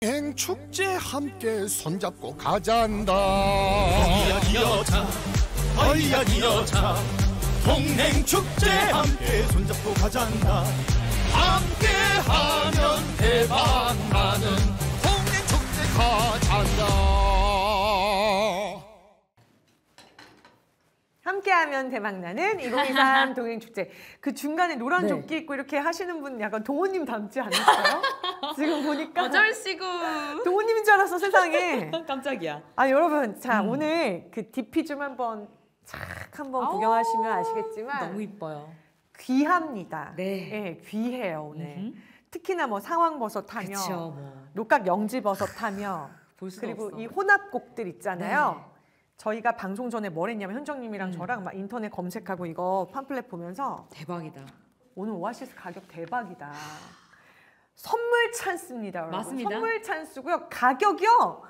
동행 축제 함께 손잡고 가잔다 여자 어이야 여자 동행 축제 함께 손잡고 가잔다 함께하면 대박 나는 동행 축제 가잔다 함께하면 대박나는 2023 동행 축제. 그 중간에 노란 네. 조끼 입고 이렇게 하시는 분 약간 동호님 닮지 않으세요? 지금 보니까 어절시고 동호님인 줄 알았어 세상에. 깜짝이야. 아 여러분 자 오늘 그 DP 좀 한번 착 한번 구경하시면 아시겠지만 너무 이뻐요. 귀합니다. 네. 예, 귀해요 오늘. 음흠. 특히나 뭐 상황버섯 하며 그쵸 뭐. 녹각 영지버섯 하며 그리고 없어. 이 혼합곡들 있잖아요. 네. 저희가 방송 전에 뭘 했냐면 현정님이랑 음. 저랑 막 인터넷 검색하고 이거 팜플렛 보면서 대박이다. 오늘 오아시스 가격 대박이다. 선물 찬스입니다, 여러분. 맞습니다. 선물 찬스고요. 가격이요.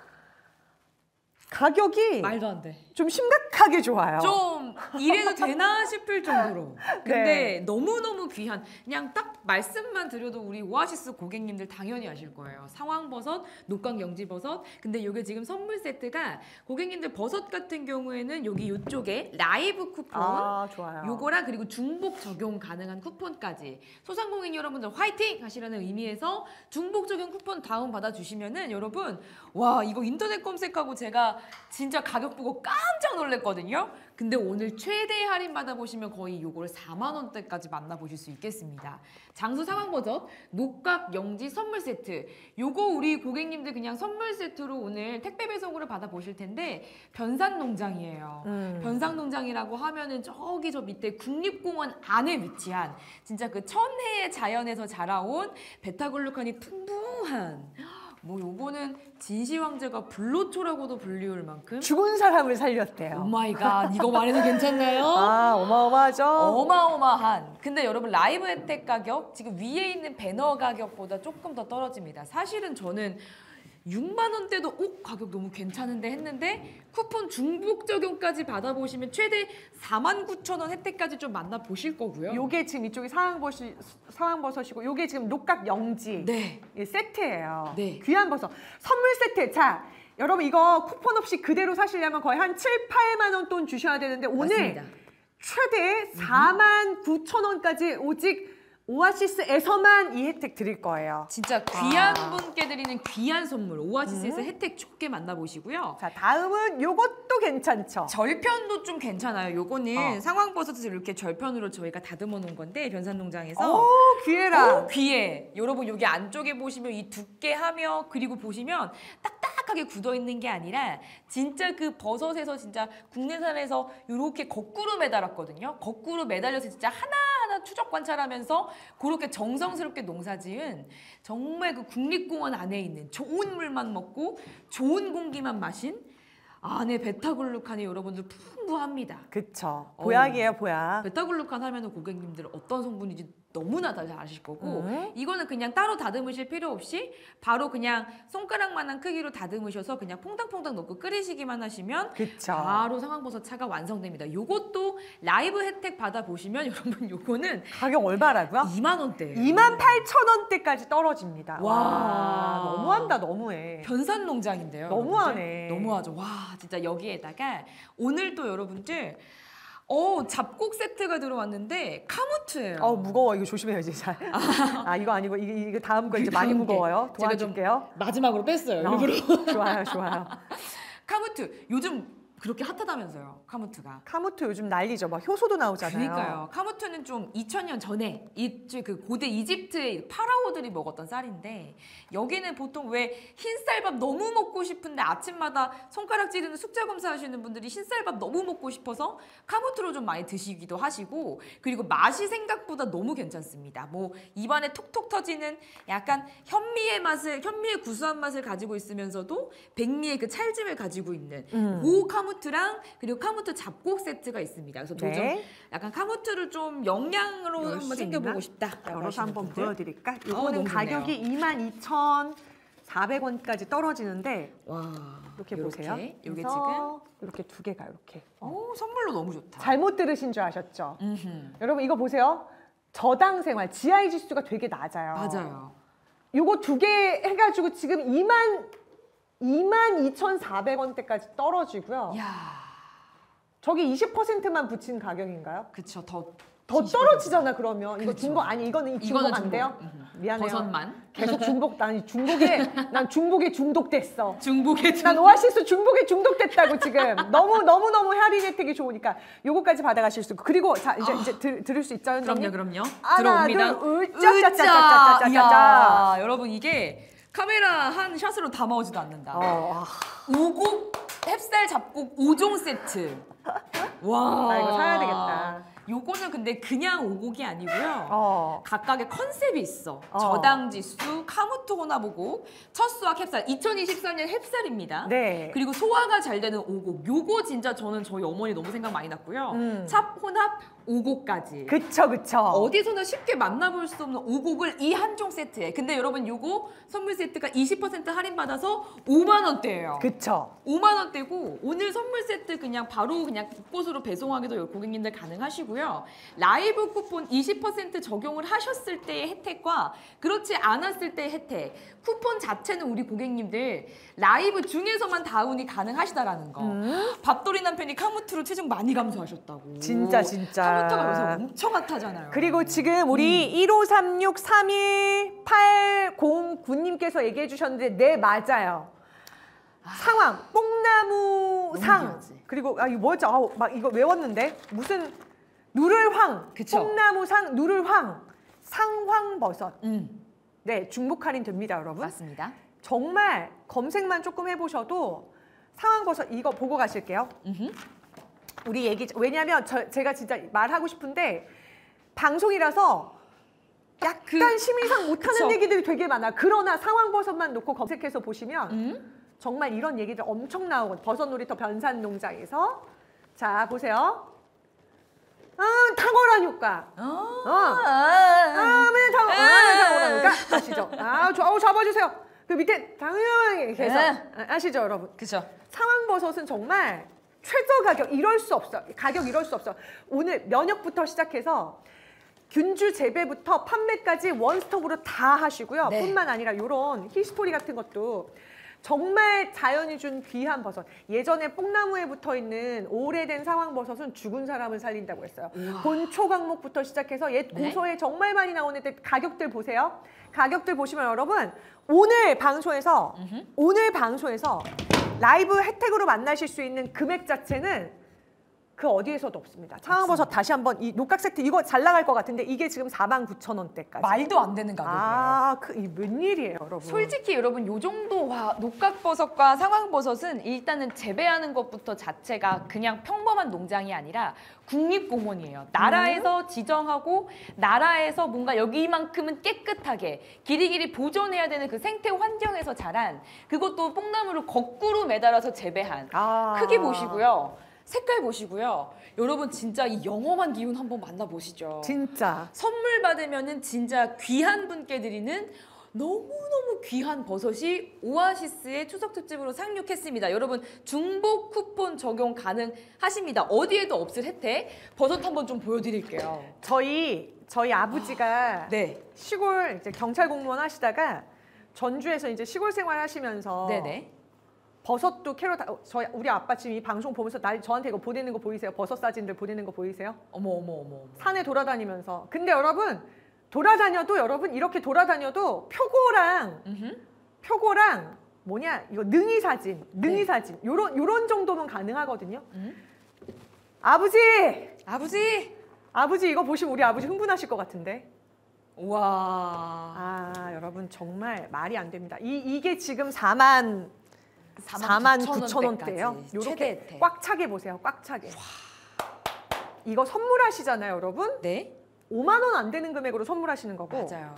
가격이 말도 안 돼. 좀 심각하게 좋아요. 좀 이래도 되나 싶을 정도로. 근데 네. 너무너무 귀한 그냥 딱 말씀만 드려도 우리 오아시스 고객님들 당연히 아실 거예요. 상황버섯, 녹강 영지버섯. 근데 이게 지금 선물 세트가 고객님들 버섯 같은 경우에는 여기 이쪽에 라이브 쿠폰 아, 좋아요. 요거랑 그리고 중복 적용 가능한 쿠폰까지 소상공인 여러분들 화이팅 하시라는 의미에서 중복 적용 쿠폰 다운 받아 주시면은 여러분 와 이거 인터넷 검색하고 제가 진짜 가격 보고 깜짝 놀랐거든요. 근데 오늘 최대 할인 받아 보시면 거의 요거를 4만 원대까지 만나 보실 수 있겠습니다. 장수 상황 버섯 녹각 영지 선물 세트 요거 우리 고객님들 그냥 선물 세트로 오늘 택배 배송으로 받아 보실 텐데 변산 농장이에요. 음. 변상농장이라고 하면은 저기 저 밑에 국립공원 안에 위치한 진짜 그 천혜의 자연에서 자라온 베타글루칸이 풍부한 뭐 요거는 진시황제가 불로초라고도 불리울 만큼 죽은 사람을 살렸대요. oh my god 이거 말해도 괜찮나요? 아, 어마어마하죠. 어마어마한 근데 여러분 라이브 혜택 가격 지금 위에 있는 배너 가격보다 조금 더 떨어집니다 사실은 저는 6만 원대도 오 가격 너무 괜찮은데 했는데 쿠폰 중복 적용까지 받아보시면 최대 4만 9천 원 혜택까지 좀 만나 보실 거고요. 요게 지금 이쪽이 상황버섯, 상황버섯이고 요게 지금 녹각 영지 네. 이 세트예요. 네. 귀한 버섯. 선물 세트. 자, 여러분 이거 쿠폰 없이 그대로 사시려면 거의 한 7, 8만 원 돈 주셔야 되는데 오늘 맞습니다. 최대 4만 9천 원까지 오직 오아시스에서만 이 혜택 드릴 거예요. 진짜 귀한 아. 분께 드리는 귀한 선물 오아시스에서 음. 혜택 좋게 만나보시고요. 자, 다음은 요것도 괜찮죠. 절편도 좀 괜찮아요. 요거는 어. 상황 버섯을 이렇게 절편으로 저희가 다듬어 놓은 건데 변산농장에서 오, 귀해라. 오, 귀해. 여러분 여기 안쪽에 보시면 이 두께하며 그리고 보시면 딱딱하게 굳어 있는 게 아니라 진짜 그 버섯에서 진짜 국내산에서 이렇게 거꾸로 매달았거든요. 거꾸로 매달려서 진짜 하나하나 추적 관찰하면서 그렇게 정성스럽게 농사지은 정말 그 국립공원 안에 있는 좋은 물만 먹고 좋은 공기만 마신 안에 베타글루칸이 여러분들 풍부합니다. 그쵸. 어. 보약이에요, 보약. 베타글루칸 하면은 고객님들 어떤 성분인지 너무나 다잘 아실 거고 음. 이거는 그냥 따로 다듬으실 필요 없이 바로 그냥 손가락만한 크기로 다듬으셔서 그냥 퐁당퐁당 넣고 끓이시기만 하시면 그쵸. 바로 상황버섯 차가 완성됩니다. 요것도 라이브 혜택 받아 보시면 여러분 요거는 가격 얼마라고요? 2만 원대예요. 2만 8천 원대까지 떨어집니다. 와. 와, 너무한다, 너무해. 변산 농장인데요. 너무하네. 여러분들? 너무하죠. 와, 진짜 여기에다가 오늘 또 여러분들 어 잡곡 세트가 들어왔는데 카무트예요. 어 무거워 이거 조심해야지 잘. 아 이거 아니고 이거, 이거 다음 거 이제 많이. 무거워요. 도와줄게요. 마지막으로 뺐어요. 어, 일부러. 좋아요, 좋아요. 카무트 요즘 그렇게 핫하다면서요. 카무트가. 카무트 요즘 난리죠. 막 효소도 나오잖아요. 그러니까요. 카무트는 좀 2000년 전에 이그 고대 이집트의 파라오들이 먹었던 쌀인데 여기는 보통 왜 흰쌀밥 너무 먹고 싶은데 아침마다 손가락 찌르는 숙제 검사하시는 분들이 흰쌀밥 너무 먹고 싶어서 카무트로 좀 많이 드시기도 하시고 그리고 맛이 생각보다 너무 괜찮습니다. 뭐 입안에 톡톡 터지는 약간 현미의 맛을 현미의 구수한 맛을 가지고 있으면서도 백미의 그 찰짐을 가지고 있는 음. 고 카무 트랑 그리고 카무트 잡곡 세트가 있습니다. 그래서 도좀 네. 약간 카무트를 좀 영양으로 한번 수 챙겨보고? 싶다. 열어서 한번 보여드릴까? 어, 이거는 너무 가격이 22,400원까지 떨어지는데 와 이렇게 보세요. 요게 지금 이렇게 두 개가 이렇게. 어. 오 선물로 너무 좋다. 잘못 들으신 줄 아셨죠? 음흠. 여러분 이거 보세요. 저당 생활 GI 지수가 되게 낮아요. 맞아요. 요거 두 개 해가지고 지금 2만 22,400원대까지 떨어지고요. 야. 저기 20%만 붙인 가격인가요? 그쵸. 더, 더 떨어지잖아 그렇죠. 그러면. 이거 그렇죠. 중복 아니 이거는 중복 이거는 안 돼요? 중복. 미안해요. 버선만. 계속 중복 난 중복에 난 중복에 중독됐어. 중복에 중독. 난 오아시스 중복에 중독됐다고 지금. 너무 너무 너무 할인 혜택이 좋으니까 요거까지 받아 가실 수 있고. 그리고 자 이제 이제 들, 들을 수 있죠? 그럼요, 그럼요. 하나, 들어옵니다. 둘, 으짜. 으짜. 여러분 이게 카메라 한 샷으로 담아오지도 않는다. 어, 아, 오곡 햅쌀 잡곡 5종 세트. 와. 아, 이거 사야 되겠다. 요거는 근데 그냥 오곡이 아니고요. 어. 각각의 컨셉이 있어. 어. 저당 지수, 카무트 호나보곡, 첫 수확 햅쌀. 2024년 햅쌀입니다. 네. 그리고 소화가 잘 되는 오곡. 요거 진짜 저는 저희 어머니 너무 생각 많이 났고요. 음. 찹, 혼합, 오곡까지. 그쵸 그쵸. 어디서나 쉽게 만나볼 수 없는 오곡을 이 한 종 세트에. 근데 여러분 요거 선물 세트가 20% 할인 받아서 5만 원대예요. 그쵸. 5만 원대고 오늘 선물 세트 그냥 바로 그냥 곳곳으로 배송하기도 고객님들 가능하시고요. 라이브 쿠폰 20% 적용을 하셨을 때의 혜택과 그렇지 않았을 때의 혜택. 쿠폰 자체는 우리 고객님들 라이브 중에서만 다운이 가능하시다라는 거. 밥돌이 남편이 카무트로 체중 많이 감소하셨다고. 진짜, 진짜. 카무트가 요새 엄청 핫하잖아요. 그리고 지금 우리 1536 31 809님께서 얘기해 주셨는데 네 맞아요. 상황 뽕나무 상. 그리고 아 이거 뭐였죠? 아우 막 이거 외웠는데 무슨 누를황 그쵸. 뽕나무 상 누를황 상황버섯 음, 네 중복 할인 됩니다 여러분. 맞습니다. 정말 검색만 조금 해보셔도 상황버섯 이거 보고 가실게요. 음흠. 우리 얘기 왜냐하면 저, 제가 진짜 말하고 싶은데 방송이라서 약간 그- 심의상 못하는 그쵸. 얘기들이 되게 많아. 그러나 상황 버섯만 놓고 검색해서 보시면 음? 정말 이런 얘기들 엄청 나오거든요. 버섯 놀이터 변산 농장에서 자 보세요. 아 탁월한 효과. 어. 어. 아, 맨 탁, 아, 탁월한 효과 아시죠? 아, 저, 어, 잡아주세요. 그 밑에 당연하게 계속 네. 아, 아시죠, 여러분? 그죠. 상황버섯은 정말 최저 가격 이럴 수 없어. 가격 이럴 수 없어. 오늘 면역부터 시작해서 균주 재배부터 판매까지 원스톱으로 다 하시고요. 네. 뿐만 아니라 이런 히스토리 같은 것도 정말 자연이 준 귀한 버섯. 예전에 뽕나무에 붙어 있는 오래된 상황 버섯은 죽은 사람을 살린다고 했어요. 본초 강목부터 시작해서 옛 네. 고소에 정말 많이 나오는 데 가격들 보세요. 가격들 보시면 여러분 오늘 방송에서 오늘 방송에서 라이브 혜택으로 만나실 수 있는 금액 자체는 그 어디에서도 없습니다. 상황버섯 다시 한번 이 녹각 세트 이거 잘 나갈 것 같은데 이게 지금 4만 9천 원대까지. 말도 안 되는 가격이에요. 아, 그, 이 웬일이에요, 여러분. 솔직히 여러분 요 정도 와 녹각버섯과 상황버섯은 일단은 재배하는 것부터 자체가 그냥 평범한 농장이 아니라 국립공원이에요. 나라에서 지정하고 나라에서 뭔가 여기만큼은 깨끗하게 길이길이 보존해야 되는 그 생태 환경에서 자란 그것도 뽕나무를 거꾸로 매달아서 재배한 아. 크기 보시고요. 색깔 보시고요. 여러분 진짜 이 영험한 기운 한번 만나보시죠. 진짜. 선물 받으면은 진짜 귀한 분께 드리는 너무너무 귀한 버섯이 오아시스의 추석 특집으로 상륙했습니다. 여러분 중복 쿠폰 적용 가능하십니다. 어디에도 없을 혜택 버섯 한번 좀 보여드릴게요. 저희 저희 아버지가 네, 시골 이제 경찰 공무원 하시다가 전주에서 이제 시골 생활 하시면서 네네. 버섯도 다 어, 저희 우리 아빠 지금 이 방송 보면서 나 저한테 이거 보내는 거 보이세요? 버섯 사진들 보내는 거 보이세요? 어머 어머 어머. 어머. 산에 돌아다니면서. 근데 여러분 돌아다녀도 여러분 이렇게 돌아다녀도 표고랑 음흠. 표고랑 뭐냐 이거 능이 사진, 능이 네. 사진 요런 요런 정도면 가능하거든요. 음. 아버지, 아버지. 아버지 이거 보시면 우리 아버지 흥분하실 것 같은데. 와. 아 여러분 정말 말이 안 됩니다. 이 이게 지금 4만 4만 9천 원대요. 혜택. 꽉 차게 보세요. 꽉 차게. 이거 선물하시잖아요, 여러분. 네, 5만 원 안 되는 금액으로 선물하시는 거고. 맞아요.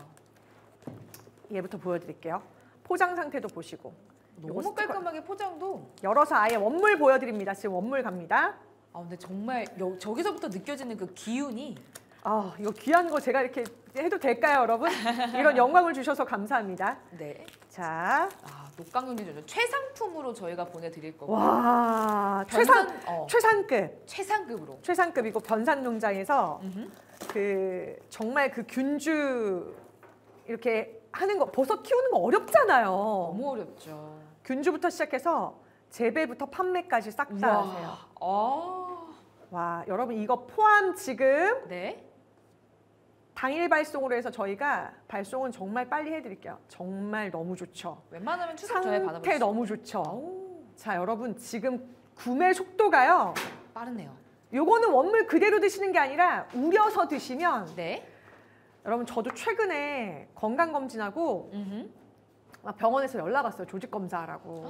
얘부터 보여드릴게요. 포장 상태도 보시고. 너무 깔끔하게 포장도. 열어서 아예 원물 보여드립니다. 지금 원물 갑니다. 아 근데 정말 여, 저기서부터 느껴지는 그 기운이 아 이거 귀한 거 제가 이렇게 해도 될까요, 여러분? 이런 영광을 주셔서 감사합니다. 네. 자, 아, 녹강용기죠. 최상품으로 저희가 보내드릴 거고. 와 변산- 최상 어, 최상급 최상급으로. 최상급이고 변산농장에서 음흠. 그 정말 그 균주 이렇게 하는 거 버섯 키우는 거 어렵잖아요. 너무 어렵죠. 균주부터 시작해서 재배부터 판매까지 싹 다 하세요. 아, 와, 여러분 이거 포함 지금 네. 당일 발송으로 해서 저희가 발송은 정말 빨리 해드릴게요. 정말 너무 좋죠. 웬만하면 추석 전에 받아볼 상태 수. 너무 좋죠. 자, 여러분 지금 구매 속도가요. 빠르네요. 요거는 원물 그대로 드시는 게 아니라 우려서 드시면 네. 여러분 저도 최근에 건강 검진하고 음흠. 막 병원에서 연락 왔어요. 조직 검사하라고.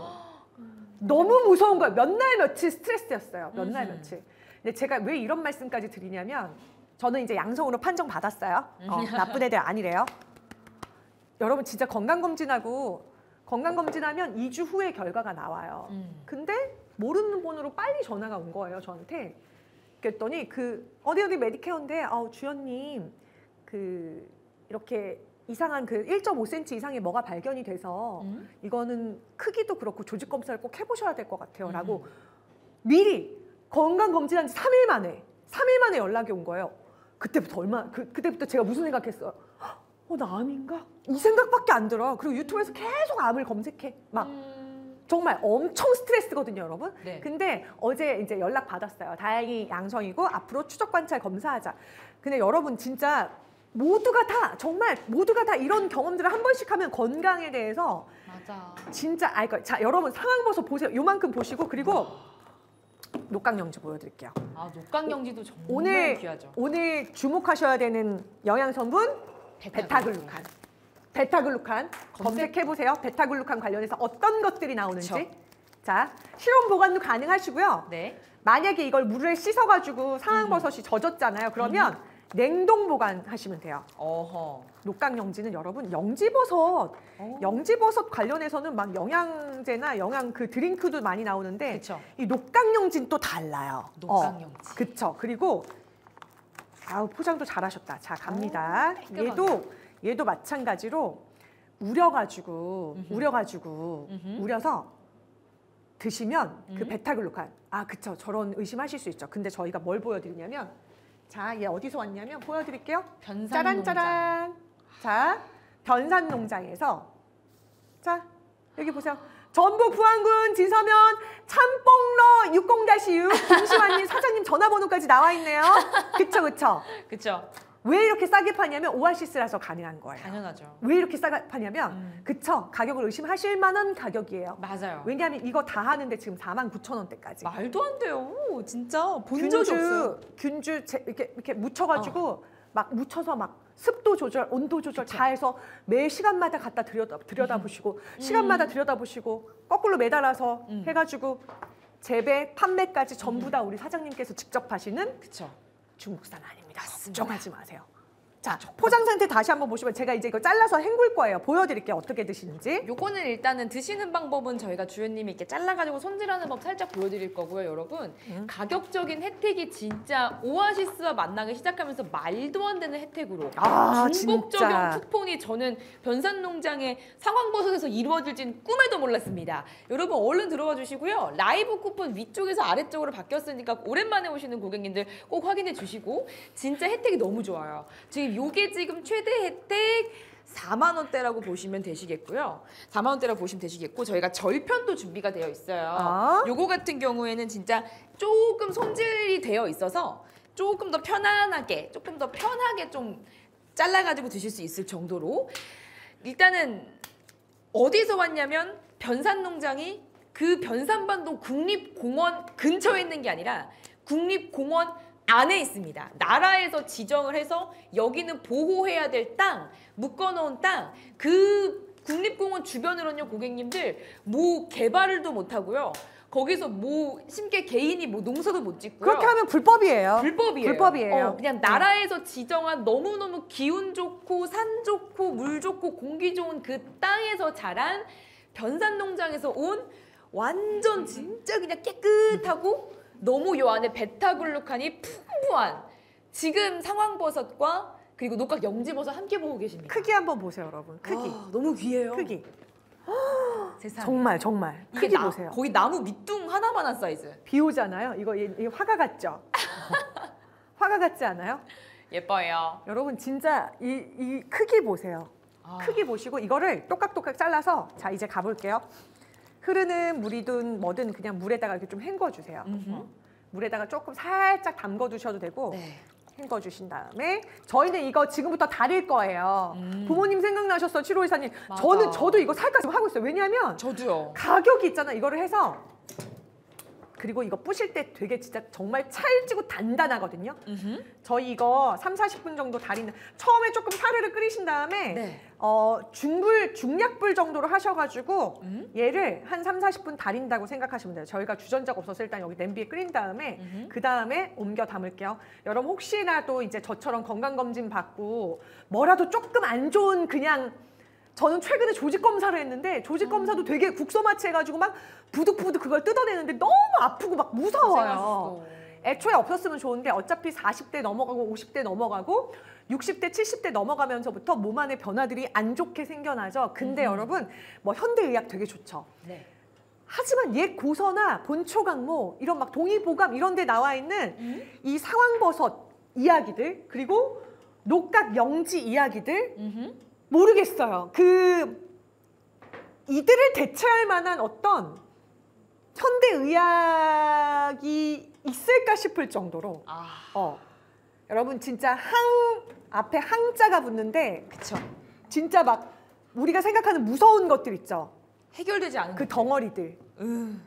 너무 무서운 거예요. 몇 날 며칠 스트레스였어요. 몇 날. 며칠. 근데 제가 왜 이런 말씀까지 드리냐면 저는 이제 양성으로 판정 받았어요. 어, 나쁜 애들 아니래요. 여러분 진짜 건강 검진하고 건강 검진하면 2주 후에 결과가 나와요. 음. 근데 모르는 번호로 빨리 전화가 온 거예요 저한테 그랬더니 그 어디 어디 메디케어인데 어, 주연님 그 이렇게 이상한 그 1.5cm 이상의 뭐가 발견이 돼서 음? 이거는 크기도 그렇고 조직 검사를 꼭 해보셔야 될 것 같아요라고 음. 미리 건강 검진한 지 3일 만에 3일 만에 연락이 온 거예요 그때부터 얼마 그, 그때부터 제가 무슨 생각했어요 어 나 암인가 이 생각밖에 안 들어 그리고 유튜브에서 계속 암을 검색해 막 음. 정말 엄청 스트레스거든요, 여러분. 네. 근데 어제 이제 연락 받았어요. 다행히 양성이고 앞으로 추적 관찰 검사하자. 근데 여러분 진짜 모두가 다 정말 모두가 다 이런 경험들을 한 번씩 하면 건강에 대해서 맞아. 진짜 알 거예요. 자, 여러분 상황 보서 보세요. 요만큼 보시고 그리고 녹강영지 보여드릴게요. 아 녹강영지도 정말 오늘 귀하죠. 오늘 주목하셔야 되는 영양 성분 베타글루칸. 베타글루칸 검색 해 보세요. 베타글루칸 관련해서 어떤 것들이 나오는지. 그쵸. 자, 실온 보관도 가능하시고요. 네. 만약에 이걸 물에 씻어가지고 상황버섯이 젖었잖아요. 그러면 냉동 보관하시면 돼요. 어허. 녹강 영지는 여러분 영지버섯, 어. 영지버섯 관련해서는 막 영양제나 영양 그 드링크도 많이 나오는데 그쵸. 이 녹강 영지는 또 달라요. 녹강 영지. 어, 그쵸. 그리고 아우 포장도 잘하셨다. 자 갑니다. 오, 깔끔하게. 얘도 얘도 마찬가지로 우려가지고 음흠. 우려가지고 음흠. 우려서 드시면 그 음. 베타글루칸 아 그쵸 저런 의심하실 수 있죠. 근데 저희가 뭘 보여드리냐면 자 얘 어디서 왔냐면 보여드릴게요. 변산 짜란. 짜란. 자 변산 농장에서 자 여기 보세요. 전북 부안군 진서면 참뽕러 60-6 김시환님 사장님 전화번호까지 나와 있네요. 그쵸 그쵸. 그쵸. 왜 이렇게 싸게 파냐면 오아시스라서 가능한 거예요. 당연하죠. 왜 이렇게 싸게 파냐면 음. 그쵸 가격을 의심하실 만한 가격이에요. 맞아요. 왜냐하면 이거 다 하는데 지금 4만 9천 원대까지. 말도 안 돼요. 진짜 본 적이 없어요. 균주 제- 이렇게 이렇게 묻혀가지고 막 묻혀서 막 습도 조절, 온도 조절 다 해서 매 시간마다 갖다 들여다 들여다 보시고 시간마다 들여다 보시고 거꾸로 매달아서 음. 해가지고 재배, 판매까지 전부 다 우리 사장님께서 직접 하시는 그쵸. 중국산 아 닙니다. 맞습니다. 걱정하지 마세요. 자 포장 상태 다시 한번 보시면 제가 이제 이거 잘라서 헹굴 거예요. 보여드릴게요 어떻게 드시는지. 요거는 일단은 드시는 방법은 저희가 주연님이 이렇게 잘라가지고 손질하는 법 살짝 보여드릴 거고요, 여러분. 음. 가격적인 혜택이 진짜 오아시스와 만나기 시작하면서 말도 안 되는 혜택으로 아 중복 적용 진짜. 쿠폰이 저는 변산농장의 상황버섯에서 이루어질지는 꿈에도 몰랐습니다. 여러분 얼른 들어와 주시고요. 라이브 쿠폰 위쪽에서 아래쪽으로 바뀌었으니까 오랜만에 오시는 고객님들 꼭 확인해 주시고 진짜 혜택이 너무 좋아요. 지금 요게 지금 최대 혜택 4만 원대라고 보시면 되시겠고요. 4만 원대라고 보시면 되시겠고 저희가 절편도 준비가 되어 있어요. 아. 요거 같은 경우에는 진짜 조금 손질이 되어 있어서 조금 더 편안하게 조금 더 편하게 좀 잘라가지고 드실 수 있을 정도로 일단은 어디서 왔냐면 변산농장이 그 변산반도 국립공원 근처에 있는 게 아니라 국립공원 안에 있습니다. 나라에서 지정을 해서 여기는 보호해야 될 땅, 묶어놓은 땅, 그 국립공원 주변으로는요, 고객님들 뭐 개발을도 못 하고요. 거기서 뭐 심게 개인이 뭐 농사도 못 짓고요. 그렇게 하면 불법이에요. 불법이에요. 불법이에요. 어, 그냥 나라에서 지정한 너무너무 기운 좋고 산 좋고 물 좋고 공기 좋은 그 땅에서 자란 변산 농장에서 온 완전 진짜 그냥 깨끗하고 너무 요 안에 베타글루칸이 풍부한 지금 상황버섯과 그리고 녹각 영지버섯 함께 보고 계십니다. 크기 한번 보세요, 여러분. 크기. 와, 너무 귀해요. 크기. 세상. 정말 정말 크기 나, 보세요. 거의 나무 밑둥 하나만한 사이즈. 비 오잖아요. 이거 이, 이 화가 같죠? 화가 같지 않아요? 예뻐요. 여러분 진짜 이, 이 크기 보세요. 아. 크기 보시고 이거를 똑깍똑깍 잘라서 자 이제 가볼게요. 흐르는 물이든 뭐든 그냥 물에다가 이렇게 좀 헹궈 주세요. 음흠. 어. 물에다가 조금 살짝 담궈 두셔도 되고 네. 헹궈 주신 다음에 저희는 이거 지금부터 다릴 거예요. 음. 부모님 생각나셨어 7호 이사님. 저는 저도 이거 살까 지금 하고 있어요. 왜냐하면 저도요. 가격이 있잖아. 이거를 해서 그리고 이거 부실 때 되게 진짜 정말 찰지고 단단하거든요. 음흠. 저희 이거 3, 40분 정도 달이는 처음에 조금 파르르 끓이신 다음에 네. 어, 중불 중약불 정도로 하셔가지고 음. 얘를 한 3, 40분 달인다고 생각하시면 돼요. 저희가 주전자가 없어서 일단 여기 냄비에 끓인 다음에. 그 다음에 옮겨 담을게요. 여러분 혹시라도 이제 저처럼 건강검진 받고 뭐라도 조금 안 좋은 그냥 저는 최근에 조직 검사를 했는데 조직 음. 검사도 되게 국소마취 해가지고 막 부득부득 그걸 뜯어내는데 너무 아프고 막 무서워요. 애초에 없었으면 좋은데 어차피 40대 넘어가고 50대 넘어가고 60대 70대 넘어가면서부터 몸 안에 변화들이 안 좋게 생겨나죠. 근데 음. 여러분 뭐 현대의학 되게 좋죠. 네. 하지만 옛 고서나 본초강모 이런 막 동의보감 이런 데 나와 있는 음? 이 상황버섯 이야기들 그리고 녹각 영지 이야기들 음흠. 모르겠어요. 그 이들을 대체할 만한 어떤 현대 의학이 있을까 싶을 정도로 아, 어 여러분 진짜 항 앞에 항자가 붙는데 그쵸. 진짜 막 우리가 생각하는 무서운 것들 있죠. 해결되지 않은 그 것. 덩어리들 음.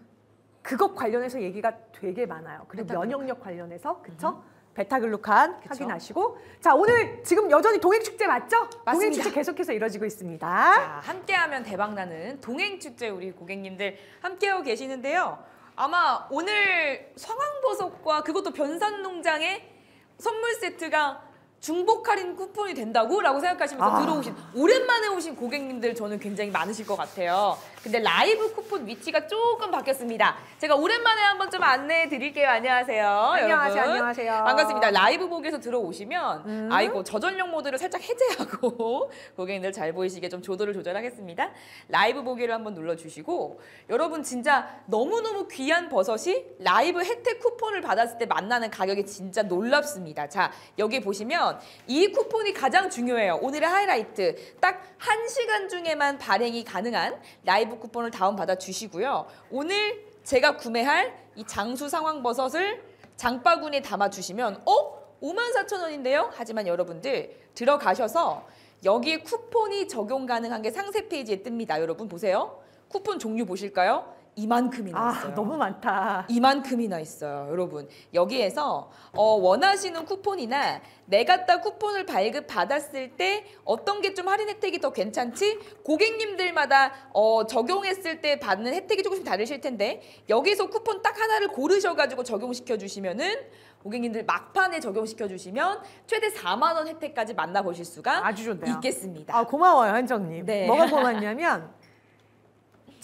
그것 관련해서 얘기가 되게 많아요. 그리고. 면역력 관련해서 그쵸? 베타글루칸 그쵸. 확인하시고 자 오늘 지금 여전히 동행축제 맞죠? 맞습니다. 동행축제 계속해서 이루어지고 있습니다. 자, 함께하면 대박나는 동행축제 우리 고객님들 함께하고 계시는데요. 아마 오늘 상황버섯과 그것도 변산농장의 선물 세트가 중복 할인 쿠폰이 된다고? 라고 생각하시면서 아. 들어오신 오랜만에 오신 고객님들 저는 굉장히 많으실 것 같아요. 근데 라이브 쿠폰 위치가 조금 바뀌었습니다. 제가 오랜만에 한번 좀 안내해 드릴게요. 안녕하세요. 안녕하세요, 여러분. 안녕하세요. 반갑습니다. 라이브 보기에서 들어오시면 음. 아이고 저전력 모드를 살짝 해제하고 고객님들 잘 보이시게 좀 조도를 조절하겠습니다. 라이브 보기를 한번 눌러주시고 여러분 진짜 너무너무 귀한 버섯이 라이브 혜택 쿠폰을 받았을 때 만나는 가격이 진짜 놀랍습니다. 자 여기 보시면 이 쿠폰이 가장 중요해요. 오늘의 하이라이트 딱 한시간 중에만 발행이 가능한 라이브 쿠폰을 다운받아 주시고요. 오늘 제가 구매할 이 장수 상황버섯을 장바구니에 담아 주시면 어? 54,000원인데요. 하지만 여러분들 들어가셔서 여기 쿠폰이 적용 가능한 게 상세 페이지에 뜹니다. 여러분 보세요. 쿠폰 종류 보실까요? 이만큼이나 아 있어요. 너무 많다. 이만큼이나 있어요, 여러분. 여기에서 어, 원하시는 쿠폰이나 내가 따 쿠폰을 발급 받았을 때 어떤 게 좀 할인 혜택이 더 괜찮지? 고객님들마다 어, 적용했을 때 받는 혜택이 조금씩 다르실 텐데 여기서 쿠폰 딱 하나를 고르셔가지고 적용시켜 주시면은 고객님들 막판에 적용시켜 주시면 최대 4만 원 혜택까지 만나보실 수가 아주 좋네요. 있겠습니다. 아 고마워요 한정님. 네. 뭐가 고맙냐면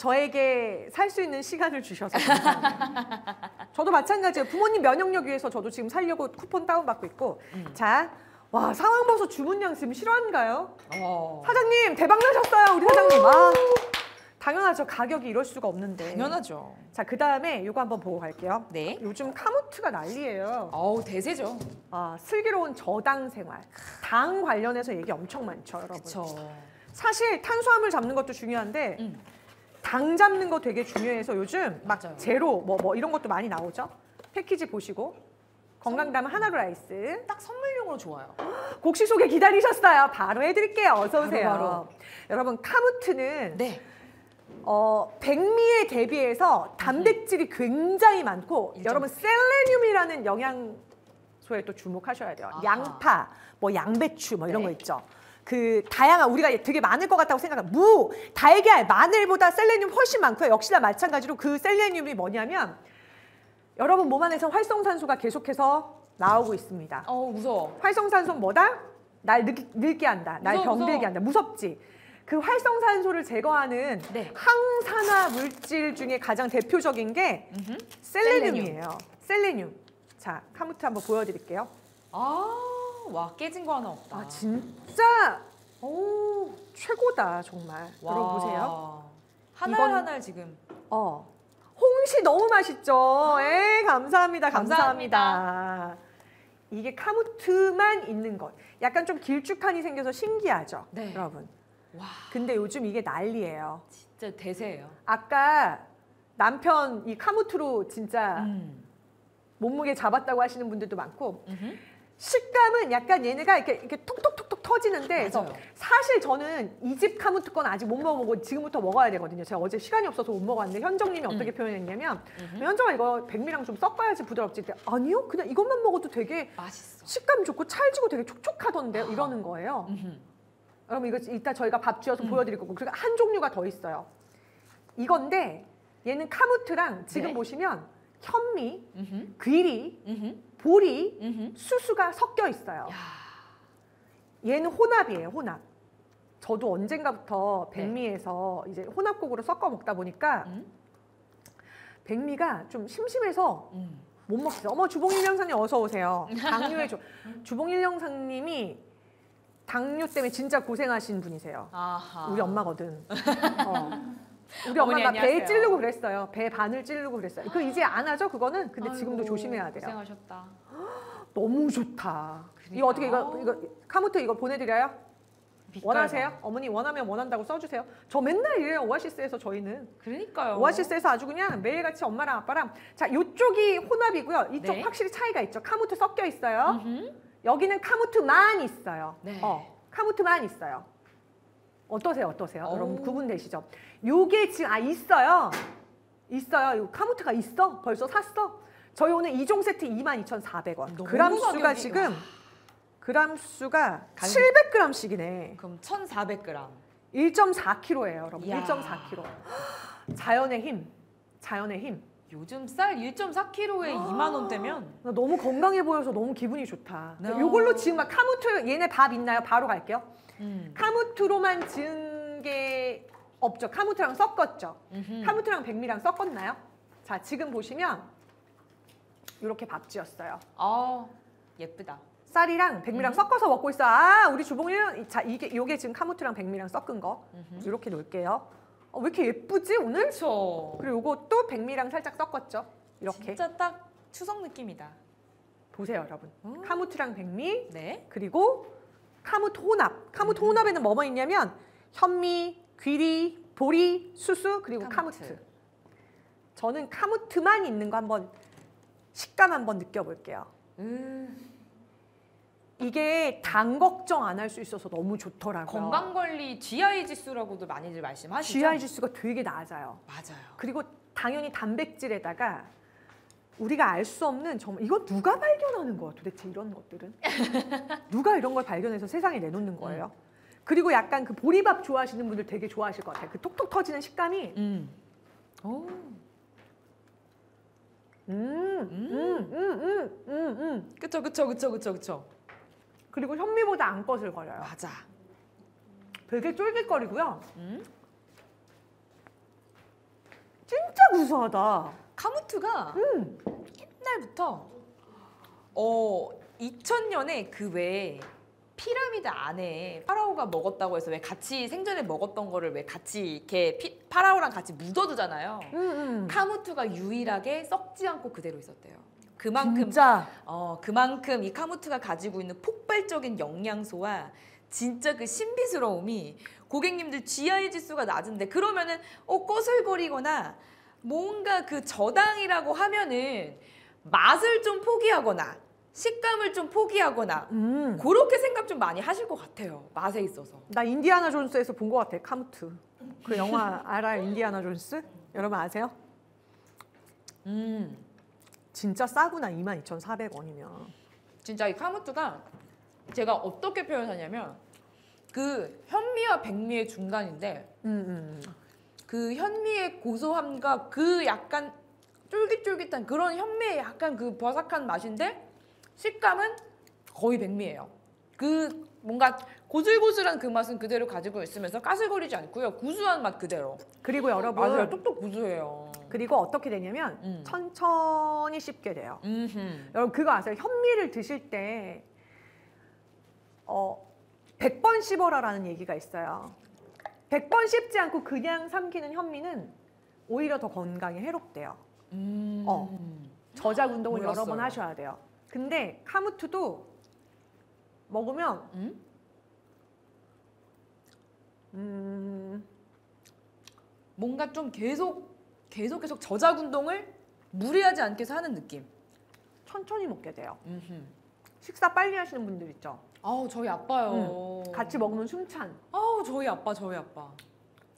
저에게 살 수 있는 시간을 주셔서. 저도 마찬가지예요. 부모님 면역력 위해서 저도 지금 살려고 쿠폰 다운받고 있고 음. 자. 와 상황버섯 주문량 지금 실화인가요? 어, 사장님 대박 나셨어요 우리 사장님. 아 당연하죠 가격이 이럴 수가 없는데. 당연하죠. 자그 다음에 이거 한번 보고 갈게요. 네. 요즘 카무트가 난리예요. 어우 대세죠. 아 슬기로운 저당 생활, 당 관련해서 얘기 엄청 많죠, 여러분. 그렇죠. 사실 탄수화물 잡는 것도 중요한데 음. 당 잡는 거 되게 중요해서 요즘 막 맞아요. 제로 뭐 뭐 이런 것도 많이 나오죠. 패키지 보시고 건강담 하나로 라이스 딱 선물용으로 좋아요. 곡식 소개 기다리셨어요. 바로 해드릴게요. 어서 오세요. 바로, 바로. 여러분 카무트는 네. 어, 백미에 대비해서 단백질이 굉장히 많고 일점 여러분 셀레늄이라는 영양 소에 또 주목하셔야 돼요. 아하. 양파, 뭐 양배추 뭐 이런 네. 거 있죠. 그 다양한 우리가 되게 많을 것 같다고 생각하는 무, 달걀, 마늘보다 셀레늄 훨씬 많고요. 역시나 마찬가지로 그 셀레늄이 뭐냐면 여러분 몸 안에서 활성산소가 계속해서 나오고 있습니다. 어 무서워. 활성산소는 뭐다? 날 늙, 늙게 한다. 날 무서워, 병들게 무서워. 한다. 무섭지? 그 활성산소를 제거하는 네. 항산화 물질 중에 가장 대표적인 게 음흠. 셀레늄이에요. 셀레늄. 자, 카무트 한번 보여드릴게요. 아, 와 깨진 거 하나 없다. 아, 진짜 오 최고다 정말. 와. 여러분 보세요. 하나 이건- 하나 지금. 어, 홍시 너무 맛있죠. 에 감사합니다. 감사합니다. 감사합니다. 이게 카무트만 있는 것. 약간 좀 길쭉하니 생겨서 신기하죠, 네. 여러분. 와 근데 요즘 이게 난리예요. 진짜 대세예요. 아까 남편 이 카무트로 진짜 음. 몸무게 잡았다고 하시는 분들도 많고 음흠. 식감은 약간 얘네가 이렇게 이렇게 톡톡톡톡 터지는데 그래서. 사실 저는 이집 카무트 건 아직 못 먹어보고 지금부터 먹어야 되거든요. 제가 어제 시간이 없어서 못 먹었는데 현정님이 어떻게 표현했냐면 현정아 이거 백미랑 좀 섞어야지 부드럽지. 근데 아니요, 그냥 이것만 먹어도 되게 맛있어. 식감 좋고 찰지고 되게 촉촉하던데 이러는 거예요. 음흠. 여러분 이거 이따 저희가 밥 쥐어서 보여드릴 거고 그리고 한 종류가 더 있어요. 이건데 얘는 카무트랑 지금 네. 보시면 현미. 귀리, 보리, 음흠. 수수가 섞여 있어요. 야. 얘는 혼합이에요, 혼합. 저도 언젠가부터 네. 백미에서 이제 혼합국으로 섞어 먹다 보니까 음. 백미가 좀 심심해서 음. 못 먹겠어요. 어머 주봉 일령사님 어서 오세요. 당뇨에 조, 주봉 일령사님이 당뇨 때문에 진짜 고생하신 분이세요. 아하. 우리 엄마거든. 어. 우리 어머니 엄마가 배 안녕하세요. 찌르고 그랬어요. 배 반을 찌르고 그랬어요. 그 이제 안 하죠, 그거는. 근데 지금도 아이고, 조심해야 돼요. 고생하셨다. 너무 좋다. 이거 어떻게 이거 이거 카무트 이거 보내드려요? 빛깔 원하세요? 봐. 어머니 원하면 원한다고 써주세요. 저 맨날 이래요 오아시스에서 저희는 그러니까요. 오아시스에서 아주 그냥 매일같이 엄마랑 아빠랑 자 이쪽이 혼합이고요. 이쪽 네. 확실히 차이가 있죠. 카무트 섞여 있어요. 음흠. 여기는 카무트만 있어요. 네. 어, 카무트만 있어요. 어떠세요? 어떠세요? 어우. 여러분 구분되시죠? 요게 지금 아 있어요. 있어요. 요 카무트가 있어. 벌써 샀어. 저희 오늘 2종 세트 22,400원. 너무 그람 수가 지금 그람 수가 가격- 700g씩이네. 그럼 1,400g. 1.4kg예요, 여러분. 이야. 1.4kg. 자연의 힘. 자연의 힘. 요즘 쌀 1.4kg에 2만 원대면 나 너무 건강해 보여서 너무 기분이 좋다. 네. 요걸로 지금 막 카무트 얘네 밥 있나요? 바로 갈게요. 음. 카무트로만 지은 게 없죠. 카무트랑 섞었죠. 음흠. 카무트랑 백미랑 섞었나요? 자, 지금 보시면 이렇게 밥 지었어요. 아 예쁘다. 쌀이랑 백미랑 섞어서 먹고 있어. 아, 우리 주봉이는 자 이게 요게 지금 카무트랑 백미랑 섞은 거 이렇게 놓을게요. 어, 왜 이렇게 예쁘지 오늘? 그렇죠. 그리고 요것도 백미랑 살짝 섞었죠. 이렇게 진짜 딱 추석 느낌이다. 보세요, 여러분. 음. 카무트랑 백미 네. 그리고 카무트 혼합. 카무트 혼합에는 뭐뭐 있냐면 현미, 귀리, 보리, 수수 그리고 카무트. 카무트. 저는 카무트만 있는 거 한번 식감 한번 느껴볼게요. 음. 이게 당 걱정 안 할 수 있어서 너무 좋더라고요. 건강 관리 GI 지수라고도 많이들 말씀하시죠. GI 지수가 되게 낮아요. 맞아요. 그리고 당연히 단백질에다가 우리가 알 수 없는 정말 이거 누가 발견하는 거야 도대체 이런 것들은 누가 이런 걸 발견해서 세상에 내놓는 거예요. 그리고 약간 그 보리밥 좋아하시는 분들 되게 좋아하실 것 같아요. 그 톡톡 터지는 식감이 음. 오. 음, 음, 음, 음, 음, 음. 그쵸 그쵸 그쵸 그쵸 그쵸. 그리고 현미보다 안 거슬거려요. 맞아. 되게 쫄깃거리고요. 음. 진짜 구수하다. 카무트가 음, 옛날부터 어 2000년에 그 외에 피라미드 안에 파라오가 먹었다고 해서 왜 같이 생전에 먹었던 거를 왜 같이 이렇게 피, 파라오랑 같이 묻어두잖아요. 음, 음. 카무트가 유일하게 썩지 않고 그대로 있었대요. 그만큼 진짜 어 그만큼 이 카무트가 가지고 있는 폭발적인 영양소와 진짜 그 신비스러움이 고객님들 GI 지수가 낮은데 그러면은 어 꼬슬거리거나 뭔가 그 저당이라고 하면은 맛을 좀 포기하거나 식감을 좀 포기하거나 음. 그렇게 생각 좀 많이 하실 것 같아요 맛에 있어서 나 인디아나 존스에서 본 것 같아 카무트 그 영화 알아요 인디아나 존스 여러분 아세요? 음 진짜 싸구나 22,400원이면 진짜 이 카무트가 제가 어떻게 표현하냐면 그 현미와 백미의 중간인데 음, 음. 그 현미의 고소함과 그 약간 쫄깃쫄깃한 그런 현미의 약간 그 버삭한 맛인데 식감은 거의 백미예요. 그 뭔가 고슬고슬한 그 맛은 그대로 가지고 있으면서 까슬거리지 않고요. 구수한 맛 그대로. 그리고 여러분 맞아요. 똑똑 구수해요. 그리고 어떻게 되냐면 음. 천천히 씹게 돼요 음흠. 여러분 그거 아세요? 현미를 드실 때 어, 100번 씹어라라는 얘기가 있어요 100번 씹지 않고 그냥 삼키는 현미는 오히려 더 건강에 해롭대요 음. 어. 저작 운동을 여러 번 몰랐어요. 하셔야 돼요. 근데 카무트도 먹으면 음? 음, 뭔가 좀 계속 계속 계속 저작 운동을 무리하지 않게 해서 하는 느낌. 천천히 먹게 돼요. 음흠. 식사 빨리 하시는 분들 있죠. 아우 저희 아빠요. 같이 먹으면 숨찬. 아우 저희 아빠 저희 아빠.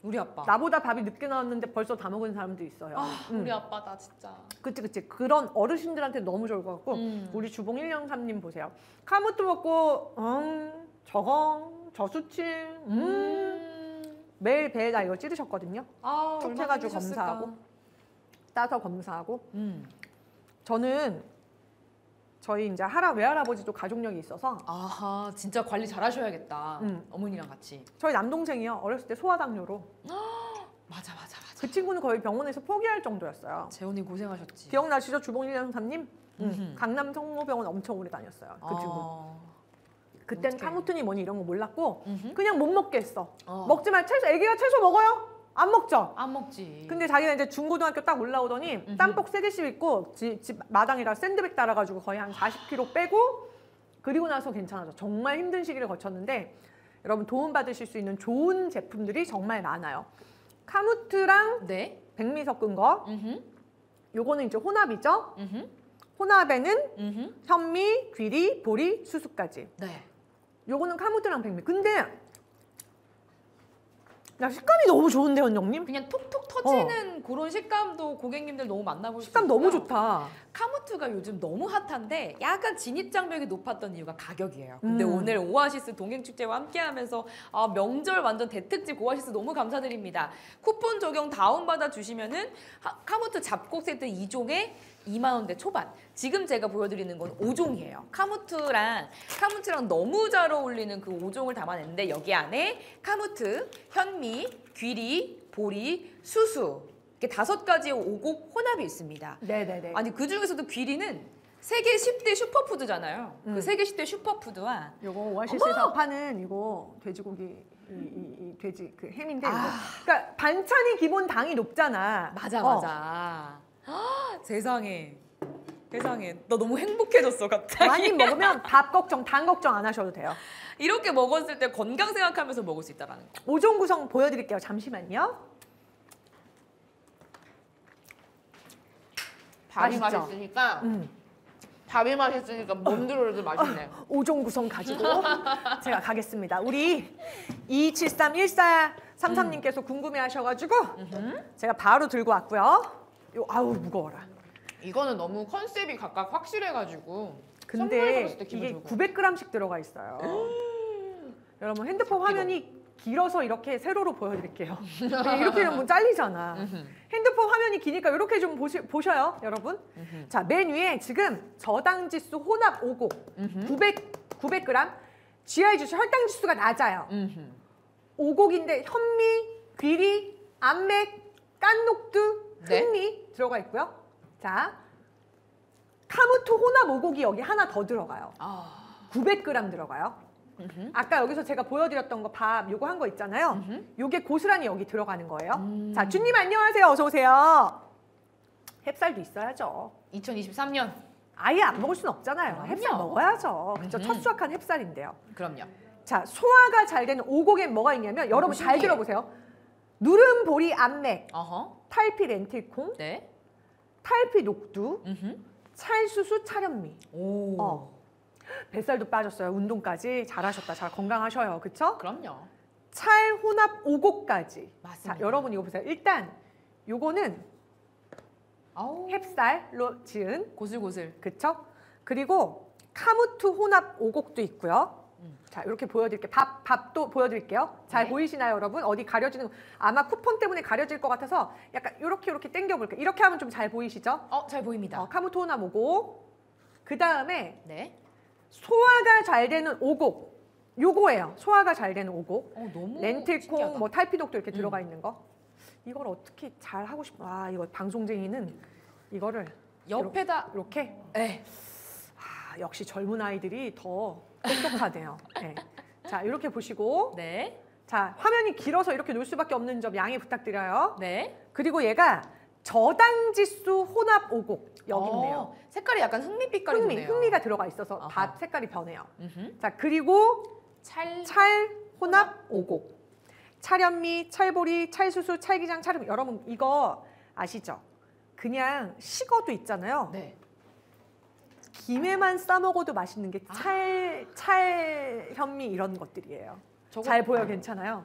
우리 아빠. 나보다 밥이 늦게 나왔는데 벌써 다 먹은 사람도 있어요. 아 음. 우리 아빠다 진짜. 그치 그치 그런 어르신들한테 너무 좋을 것 같고 음. 우리 주봉 103님 보세요. 카무트 먹고 음 저건 저수치 음, 음. 매일 배에다 이거 찌르셨거든요. 아 툭 얼마나 해가지고 힘드셨을까. 검사하고. 따서 검사하고 음. 저는 저희 이제 할아 외할아버지도 가족력이 있어서 아하 진짜 관리 잘하셔야겠다. 음. 어머니랑 같이. 저희 남동생이요 어렸을 때 소아당뇨로 맞아 맞아 맞아. 그 친구는 거의 병원에서 포기할 정도였어요. 재훈이 고생하셨지. 기억나시죠 주봉 103님? 음흠. 강남 성모병원 엄청 오래 다녔어요. 그 친구. 아. 그땐 어떡해. 카무튼이 뭐니 이런 거 몰랐고 음흠. 그냥 못 먹게 했어. 어. 먹지 마. 채소 애기가 채소 먹어요? 안 먹죠. 안 먹지. 근데 자기가 이제 중고등학교 딱 올라오더니 음흠. 땀복 세 개씩 입고 집, 집 마당에다 샌드백 달아가지고 거의 한 40kg 빼고 그리고 나서 괜찮아져. 정말 힘든 시기를 거쳤는데 여러분 도움 받으실 수 있는 좋은 제품들이 정말 많아요. 카무트랑 네. 백미 섞은 거. 음흠. 요거는 이제 혼합이죠. 음흠. 혼합에는. 현미, 귀리, 보리, 수수까지. 네. 요거는 카무트랑 백미. 근데 야 식감이 너무 좋은데요, 원장님? 그냥 톡톡 터지는 그런 식감도 고객님들 너무 만나볼 수 식감 너무 있고요. 좋다. 카무트가 요즘 너무 핫한데 약간 진입 장벽이 높았던 이유가 가격이에요. 근데 음. 오늘 오아시스 동행축제와 함께하면서 아, 명절 완전 대특집 오아시스 너무 감사드립니다. 쿠폰 적용 다운받아 주시면은 하- 카무트 잡곡 세트 2종에 2만 원대 초반. 지금 제가 보여드리는 건 5종이에요. 카무트랑 카무트랑 너무 잘 어울리는 그 5종을 담아냈는데 여기 안에 카무트, 현미, 귀리, 보리, 수수 이렇게 다섯 가지의 오곡 혼합이 있습니다. 네네네. 아니 그 중에서도 귀리는 세계 10대 슈퍼푸드잖아요. 음. 그 세계 10대 슈퍼푸드와 요거 오아시스에서 파는 이거 돼지고기 이, 이, 이 돼지 그 햄인데 이거. 아. 그러니까 반찬이 기본 당이 높잖아. 맞아 어. 맞아. 아, 세상에 세상에 너 너무 행복해졌어 갑자기. 많이 먹으면 밥 걱정, 당 걱정 안 하셔도 돼요. 이렇게 먹었을 때 건강 생각하면서 먹을 수 있다라는 거. 5종 구성 보여드릴게요. 잠시만요. 밥이 맛있죠? 맛있으니까 음. 밥이 맛있으니까 뭔 들어도 맛있네. 5종 구성 가지고 제가 가겠습니다. 우리 2731433님께서 궁금해하셔가지고 제가 바로 들고 왔고요. 요 아우 무거워라. 이거는 너무 컨셉이 각각 확실해가지고 근데 이게 것 900g씩 들어가 있어요. 여러분 핸드폰 화면이 길어서 이렇게 세로로 보여드릴게요. 이렇게 하면 잘리잖아. 핸드폰 화면이 기니까 이렇게 좀 보시, 보셔요, 여러분. 자, 맨 위에 지금 저당 지수 혼합 50, 900 900g. GI 지수 혈당 지수가 낮아요. 오곡인데 현미, 귀리, 암맥, 깐녹두, 네. 흑미 들어가 있고요. 자, 카무토 혼합 오곡이 여기 하나 더 들어가요. 아. 900g 들어가요. 아까 여기서 제가 보여드렸던 거 밥 요거 한 거 있잖아요. 요게 고스란히 여기 들어가는 거예요. 음. 자, 주님 안녕하세요. 어서 오세요. 햅쌀도 있어야죠. 2023년 아예 안 먹을 수는 없잖아요. 그럼요. 햅쌀 먹어야죠. 그죠? 음흠. 첫 수확한 햅쌀인데요. 그럼요. 자, 소화가 잘 되는 오곡엔 뭐가 있냐면 여러분 잘. 들어보세요. 누름 보리 암맥, 어허. 탈피 렌틸콩, 네. 탈피 녹두, 음흠. 찰수수 차련미. 오. 어. 뱃살도 빠졌어요. 운동까지 잘하셨다. 잘 건강하셔요. 그쵸? 그럼요. 찰 혼합 오곡까지. 맞습니다. 자, 여러분 이거 보세요. 일단 요거는 아우. 햅쌀로 지은 고슬고슬. 그쵸? 그리고 카무트 혼합 오곡도 있고요. 자, 이렇게 보여드릴게요. 밥, 밥도 보여드릴게요. 잘 네. 보이시나요, 여러분? 어디 가려지는, 거- 아마 쿠폰 때문에 가려질 것 같아서 약간 이렇게 이렇게 당겨볼게요. 이렇게 하면 좀 잘 보이시죠? 어 잘 보입니다. 어, 혼합 오곡. 그 다음에 네. 소화가 잘 되는 오곡. 요거예요. 소화가 잘 되는 오곡. 어 렌틸콩, 신기하다. 뭐 탈피독도 이렇게 음. 들어가 있는 거. 이걸 어떻게 잘 하고 싶어? 아, 이거 방송쟁이는 이거를 옆에다 이렇게 네. 아, 역시 젊은 아이들이 더 똑똑하네요. 네. 자, 이렇게 보시고 네. 자, 화면이 길어서 이렇게 놓을 수밖에 없는 점 양해 부탁드려요. 네. 그리고 얘가 저당 지수 혼합 오곡 여기 있네요. 어, 색깔이 약간 흑미 빛깔이 흥미, 도네요. 흥미가 들어가 있어서 아하. 밥 색깔이 변해요. 음흠. 자, 그리고 찰. 찰 혼합 오곡. 찰현미, 찰보리, 찰수수, 찰기장, 찰음 여러분 이거 아시죠? 그냥 식어도 있잖아요. 네. 김에만 싸 먹어도 맛있는 게 찰, 찰현미 이런 것들이에요. 저거- 잘 보여 괜찮아요.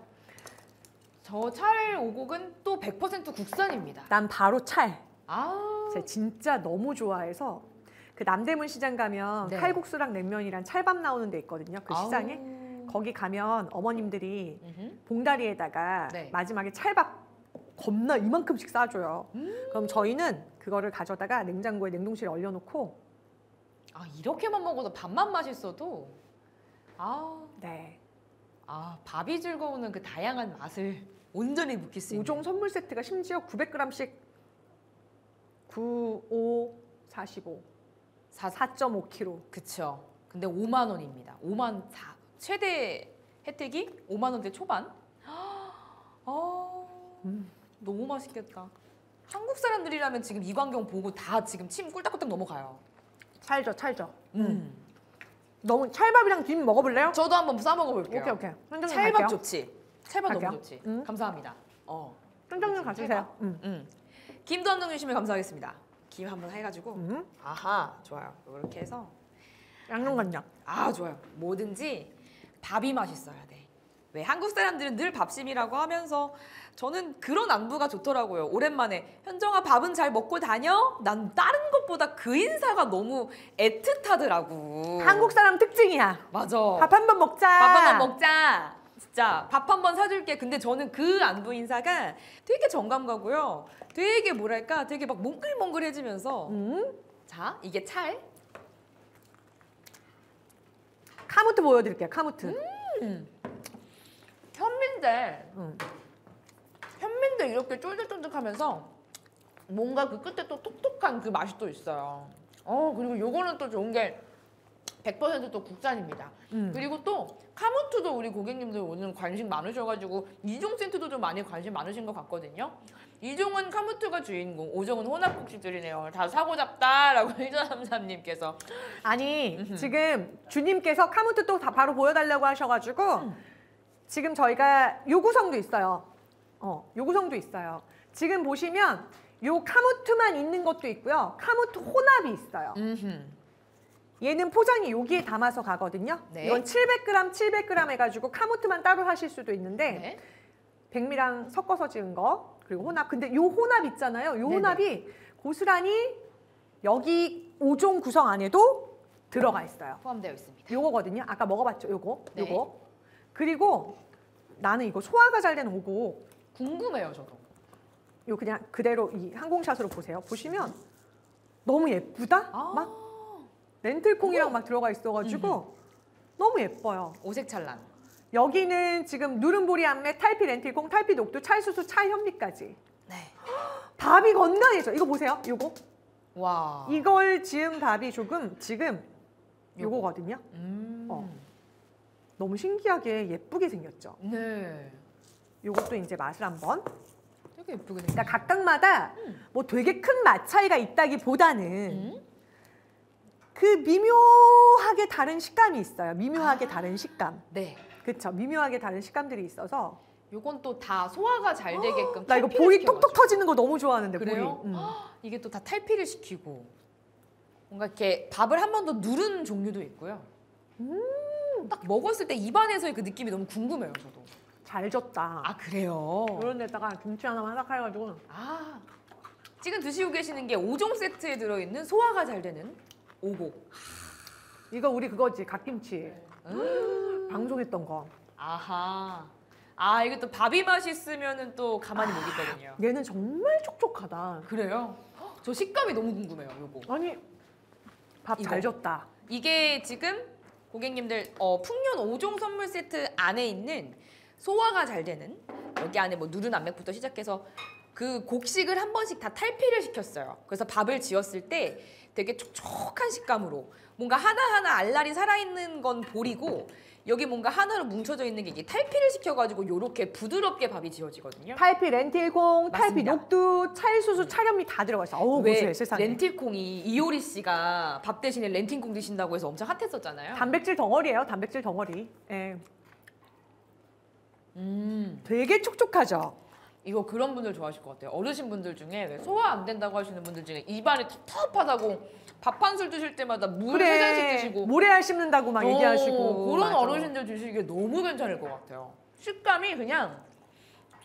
저 찰 오곡은 또 100% 국산입니다. 난 바로 찰. 아. 제가 진짜 너무 좋아해서 그 남대문 시장 가면 네. 칼국수랑 냉면이랑 찰밥 나오는 데 있거든요. 그 시장에 아우. 거기 가면 어머님들이 음흠. 봉다리에다가 네. 마지막에 찰밥 겁나 이만큼씩 싸줘요. 음. 그럼 저희는 그거를 가져다가 냉장고에 냉동실에 얼려놓고 아 이렇게만 먹어도 밥만 맛있어도 아, 네 아 밥이 즐거우는 그 다양한 맛을 온전히 느낄 수 있는. 5종 선물 세트가 심지어 900g씩 9, 5, 45, 사 4.5kg. 그쵸. 근데 5만 원입니다. 5만 사 최대 혜택이 5만 원대 초반. 아, 음. 너무 맛있겠다. 한국 사람들이라면 지금 이 광경 보고 다 지금 침 꿀딱꿀딱 넘어가요. 찰죠, 찰죠. 음. 너무 찰밥이랑 김 먹어볼래요? 저도 한번 싸 먹어볼게요. 오케이 오케이. 선정님 찰밥 갈게요. 좋지. 찰밥 갈게요. 너무 좋지. 음. 감사합니다. 어. 선정님 가주세요. 음. 음. 김도 한장 주시면 감사하겠습니다. 김 한번 해가지고. 음. 아하, 좋아요. 이렇게 해서 양념간장. 아 좋아요. 뭐든지 밥이 맛있어야 돼. 왜 한국 사람들은 늘 밥심이라고 하면서 저는 그런 안부가 좋더라고요. 오랜만에 현정아 밥은 잘 먹고 다녀? 난 다른 것보다 그 인사가 너무 애틋하더라고. 한국 사람 특징이야. 맞아. 밥 한 번 먹자. 밥 한 번 먹자. 진짜 밥 한 번 사줄게. 근데 저는 그 안부 인사가 되게 정감 가고요. 되게 뭐랄까, 되게 막 몽글몽글해지면서 음. 자 이게 찰. 카무트 보여드릴게요. 카무트. 현미인데 음. 현미인데 이렇게 쫄깃쫄깃하면서 뭔가 그 끝에 또 톡톡한 그 맛이 또 있어요. 어 그리고 요거는 또 좋은 게 100%또 국산입니다. 음. 그리고 또 카무트도 우리 고객님들 오늘 관심 많으셔가지고 이종 세트도 좀 많이 관심 많으신 것 같거든요. 이종은 카무트가 주인공, 오종은 혼합국식들이네요. 다 사고 잡다라고 1433님께서 아니 지금 주님께서 카무트 또 다 바로 보여달라고 하셔가지고 지금 저희가 요구성도 있어요. 어, 요 구성도 있어요. 지금 보시면 요 카무트만 있는 것도 있고요. 카무트 혼합이 있어요. 얘는 포장이 여기에 담아서 가거든요. 네. 이건 700g, 700g 해가지고 카무트만 따로 하실 수도 있는데 네. 백미랑 섞어서 지은 거 그리고 혼합. 근데 요 혼합 있잖아요. 요 네네. 혼합이 고스란히 여기 5종 구성 안에도 들어가 있어요. 포함되어 있습니다. 요거거든요. 아까 먹어봤죠. 요거, 네. 요거. 그리고 나는 이거 소화가 잘 되는 오고 궁금해요, 저도. 요 그냥 그대로 이 항공샷으로 보세요. 보시면 너무 예쁘다. 아. 막 렌틀콩이랑 막 들어가 있어가지고 너무 예뻐요. 오색찬란. 여기는 지금 누른보리 암메, 탈피 렌틸콩, 탈피 녹두, 찰수수, 찰현미까지. 네. 밥이 건강해져. 이거 보세요. 요거. 와. 이걸 지은 밥이 조금 지금 요거. 요거거든요. 음. 어. 너무 신기하게 예쁘게 생겼죠. 네. 요것도 이제 맛을 한번. 되게 예쁘게 그러니까. 각각마다 뭐 되게 큰 맛 차이가 있다기보다는 음? 그 미묘하게 다른 식감이 있어요. 미묘하게 아. 다른 식감. 네. 그렇죠. 미묘하게 다른 식감들이 있어서 요건 또 다 소화가 잘 되게끔 나 이거 시켜가지고. 톡톡 터지는 거 너무 좋아하는데 그래요? 보리. 음. 이게 또 다 탈피를 시키고 뭔가 이렇게 밥을 한 번 더 누른 종류도 있고요. 음. 딱 먹었을 때 입안에서의 그 느낌이 너무 궁금해요, 저도. 잘 졌다. 아 그래요? 이런 데다가 김치 하나만 싹 해가지고 아 지금 드시고 계시는 게 5종 세트에 들어있는 소화가 잘 되는 오곡. 이거 우리 그거지 갓김치 음. 방송했던 거. 아하. 아 이게 또 밥이 맛있으면은 또 가만히 못 있거든요. 얘는 정말 촉촉하다. 그래요? 헉, 저 식감이 너무 궁금해요, 요거. 아니 밥 잘 이거. 졌다. 이게 지금 고객님들 어, 풍년 5종 선물 세트 안에 있는 소화가 잘 되는 여기 안에 뭐 누른 안맥부터 시작해서 그 곡식을 한 번씩 다 탈피를 시켰어요. 그래서 밥을 지었을 때 되게 촉촉한 식감으로 뭔가 하나하나 알알이 살아있는 건 보리고 여기 뭔가 하나로 뭉쳐져 있는 게 이게 탈피를 시켜가지고 요렇게 부드럽게 밥이 지어지거든요. 탈피 렌틸콩, 탈피 맞습니다. 녹두, 찰수수, 찰현미 다 들어가 있어. 어우 왜 고소해 세상에. 렌틸콩이 이효리 씨가 밥 대신에 렌틸콩 드신다고 해서 엄청 핫했었잖아요. 단백질 덩어리예요. 단백질 덩어리. 예. 음. 되게 촉촉하죠. 이거 그런 분들 좋아하실 것 같아요. 어르신 분들 중에 왜 소화 안 된다고 하시는 분들 중에 입안이 텁텁하다고 밥 한 술 드실 때마다 물세 잔씩 드시고 모래알 씹는다고 막 어, 얘기하시고 그런 맞아. 어르신들 드시기에 너무 괜찮을 것 같아요. 식감이 그냥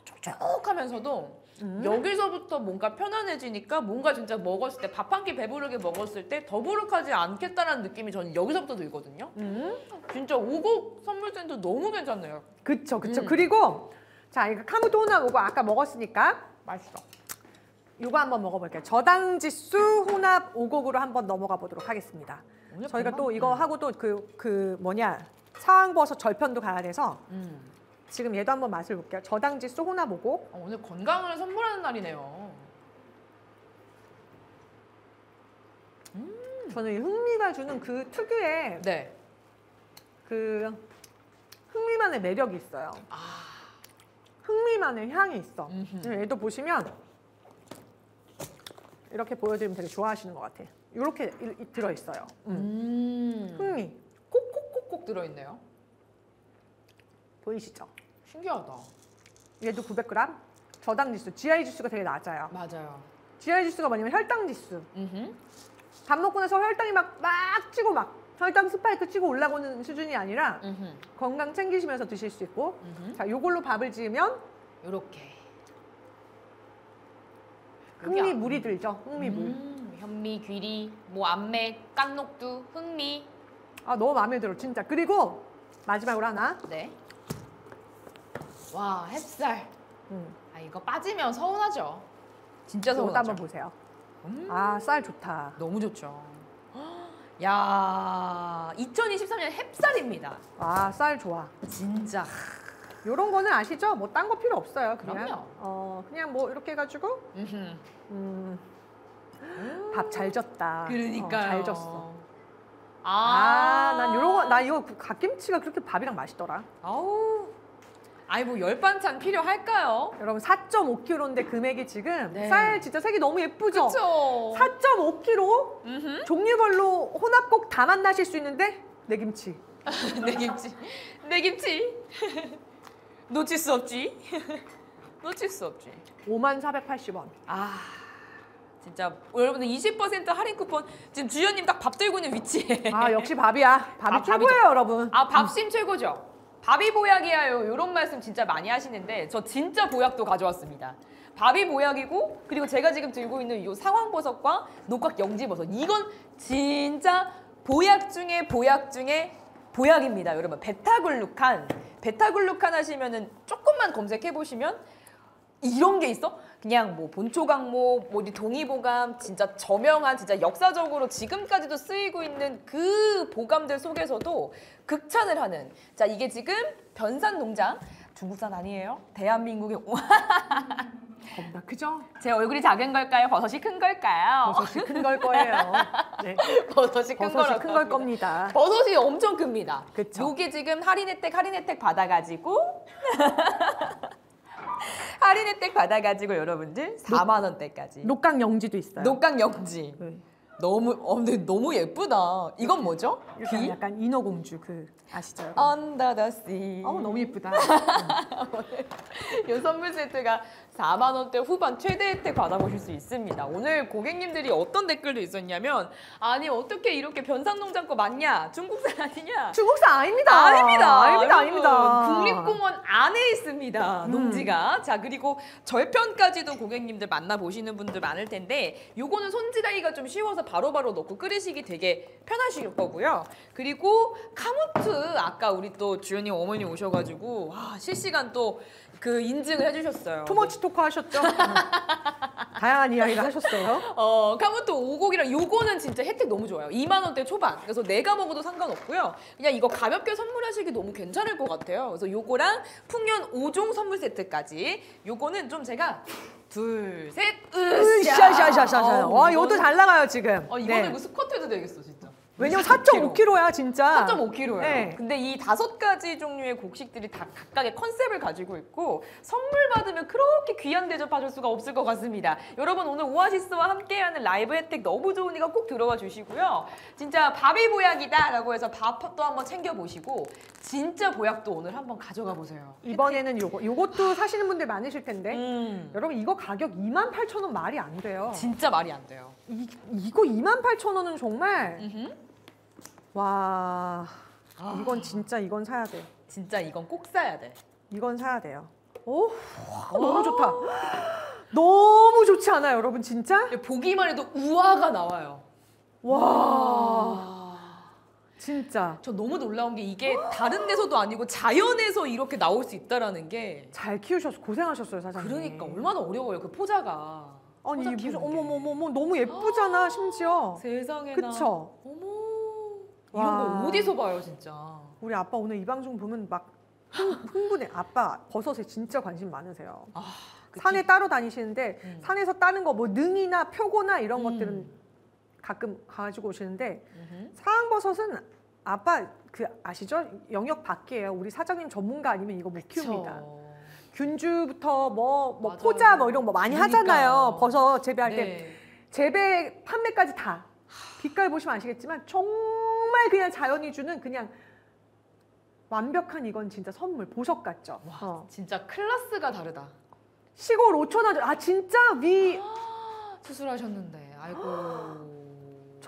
촉촉하면서도 음. 여기서부터 뭔가 편안해지니까 뭔가 진짜 먹었을 때 밥 한 끼 배부르게 먹었을 때 더부룩하지 않겠다라는 느낌이 저는 여기서부터 들거든요. 음. 진짜 오곡 선물센터 너무 괜찮네요. 그쵸 그쵸 음. 그리고 자 이거 카무토 혼합 오고 아까 먹었으니까 맛있어. 이거 한번 먹어볼게요. 저당지수 혼합 오곡으로 한번 넘어가 보도록 하겠습니다. 저희가 또 이거 하고 또 그그 뭐냐 상황버섯 절편도 가야 돼서 음. 지금 얘도 한번 맛을 볼게요. 저당지수 혼합 오곡. 어, 오늘 건강을 선물하는 날이네요. 저는 이 흥미가 주는 그 특유의 네. 그 흥미만의 매력이 있어요. 흥미만의 향이 있어. 아. 음흠. 얘도 보시면 이렇게 보여드리면 되게 좋아하시는 것 같아. 이렇게 들어있어요. 음. 음. 흥미 콕콕콕콕 들어있네요. 보이시죠? 신기하다. 얘도 900g. 저당 지수, GI 지수가 되게 낮아요. 맞아요. GI 지수가 뭐냐면 혈당 지수. 음흠. 밥 먹고 나서 혈당이 막막 찌고 막 혈당 스파이크 치고 올라오는 수준이 아니라 음흠. 건강 챙기시면서 드실 수 있고 음흠. 자 요걸로 밥을 지으면 요렇게. 흥미 물이 들죠. 흥미 물. 음, 현미, 귀리, 뭐 안맥, 깐녹두, 흥미. 아 너무 마음에 들어 진짜. 그리고 마지막으로 하나. 네. 와 햅쌀. 음. 아 이거 빠지면 서운하죠. 진짜 서운하죠. 한번 보세요. 음. 아쌀 좋다. 너무 좋죠. 야 2023년 햅쌀입니다. 아쌀 좋아. 진짜. 요런 거는 아시죠? 뭐 딴 거 필요 없어요. 그냥 그럼요. 어 그냥 뭐 이렇게 해가지고. 음, 밥 잘 졌다. 그러니까요. 어, 잘 졌어. 아, 아난 요런 거나 이거 그 갓김치가 그렇게 밥이랑 맛있더라. 아우. 아니 뭐 열 반찬 필요할까요? 여러분 4.5kg인데 금액이 지금 네. 쌀 진짜 색이 너무 예쁘죠? 그렇죠. 4.5kg 음흠. 종류별로 혼합곡 다 만나실 수 있는데 내 김치. 내 김치. 내 김치. 놓칠 수 없지. 놓칠 수 없지. 5만 480원. 아. 진짜 여러분들 20% 할인 쿠폰 지금 주연님 딱 밥 들고 있는 위치에 아 역시 밥이야. 밥이 아, 최고예요, 밥이죠. 여러분. 아 밥심 최고죠. 밥이 보약이야 요 이런 말씀 진짜 많이 하시는데 저 진짜 보약도 가져왔습니다. 밥이 보약이고 그리고 제가 지금 들고 있는 이 상황버섯과 녹각 영지버섯 이건 진짜 보약 중에 보약 중에 보약입니다. 여러분 베타글루칸 베타글루칸 하시면은 조금만 검색해 보시면 이런 게 있어? 그냥 뭐 본초강목, 뭐 어디 동의보감, 진짜 저명한 진짜 역사적으로 지금까지도 쓰이고 있는 그 보감들 속에서도 극찬을 하는 자 이게 지금 변산 농장 중국산 아니에요? 대한민국의 겁나 크죠? 제 얼굴이 작은 걸까요? 버섯이 큰 걸까요? 버섯이 큰 걸 거예요. 네. 버섯이 큰 버섯이 큰 걸. 겁니다. 버섯이 엄청 큽니다. 그쵸. 요게 지금 할인 혜택 할인 혜택 받아가지고 할인 혜택 받아가지고 여러분들 4만 원대까지 녹강 영지도 있어요. 녹강 영지 네. 너무 어 근데 너무 예쁘다. 이건 뭐죠? 약간, 귀? 약간 인어공주 그 아시죠? Under the sea. 어 너무 예쁘다. 이 선물 세트가 4만 원대 후반 최대 혜택 받아보실 수 있습니다. 오늘 고객님들이 어떤 댓글도 있었냐면 아니 어떻게 이렇게 변산농장 거 맞냐? 중국산 아니냐? 중국산 아닙니다. 아닙니다. 아닙니다. 아닙니다. 국립공원 안에 있습니다. 음. 농지가. 자, 그리고 절편까지도 고객님들 만나보시는 분들 많을 텐데 요거는 손질하기가 좀 쉬워서 바로바로 넣고 끓이시기 되게 편하실 거고요. 그리고 카무트 아까 우리 또 주연님 어머니 오셔가지고 와, 실시간 또 그 인증을 해주셨어요. too much talk 하셨죠? 음. 다양한 이야기를 하셨어요. 어, 카무트 오곡이랑 요거는 진짜 혜택 너무 좋아요. 2만 원대 초반. 그래서 내가 먹어도 상관없고요. 그냥 이거 가볍게 선물하시기 너무 괜찮을 것 같아요. 그래서 요거랑 풍년 5종 선물 세트까지 요거는 좀 제가 둘, 셋, 으쌰. 으쌰샤샤샤. 어우, 와, 이거는- 이것도 잘 나가요 지금. 어, 이거는 네. 이거 스쿼트 해도 되겠어, 진짜. 왜냐면 4.5kg야 진짜. 4.5kg예요. 네. 근데 이 다섯 가지 종류의 곡식들이 다 각각의 컨셉을 가지고 있고 선물 받으면 그렇게 귀한 대접 받을 수가 없을 것 같습니다. 여러분 오늘 오아시스와 함께하는 라이브 혜택 너무 좋으니까 꼭 들어와 주시고요. 진짜 밥이 보약이다라고 해서 밥도 한번 챙겨 보시고 진짜 보약도 오늘 한번 가져가 보세요. 이번에는 요거 요것도 사시는 분들 많으실 텐데 음. 여러분 이거 가격 28,000원 말이 안 돼요. 진짜 말이 안 돼요. 이, 이거 28,000원은 정말 음흠. 와 아. 이건 진짜 이건 사야 돼. 진짜 이건 꼭 사야 돼. 이건 사야 돼요. 오 너무 좋다. 너무 좋지 않아요, 여러분 진짜? 보기만 해도 우아가 나와요. 와 진짜 저 너무 놀라운 게 이게 다른 데서도 아니고 자연에서 이렇게 나올 수 있다라는 게 잘 키우셔서 고생하셨어요, 사장님. 그러니까 얼마나 어려워요 그 포자가. 아니 포자 무슨. 어머머머머 너무 예쁘잖아 심지어. 세상에나. 그쵸? 어머. 와. 이런 거 어디서 봐요 진짜. 우리 아빠 오늘 이 방송 보면 막 흥, 흥분해. 아빠 버섯에 진짜 관심 많으세요. 아, 그치? 산에 따로 다니시는데 음. 산에서 따는 거 뭐 능이나 표고나 이런 음. 것들은 가끔 가지고 오시는데 음흠. 상황버섯은 아빠 그 아시죠? 영역 밖이에요. 우리 사장님 전문가 아니면 이거 못 키웁니다. 그쵸. 균주부터 뭐, 뭐 맞아요. 포자 뭐 이런 거 많이 그러니까요. 하잖아요. 버섯 재배할 때 네. 재배 판매까지 다 빛깔 보시면 아시겠지만 정말 그냥 자연이 주는 그냥 완벽한 이건 진짜 선물 보석 같죠. 와 어. 진짜 클래스가 다르다. 시골 5천 원. 아 진짜 위 수술하셨는데 아이고.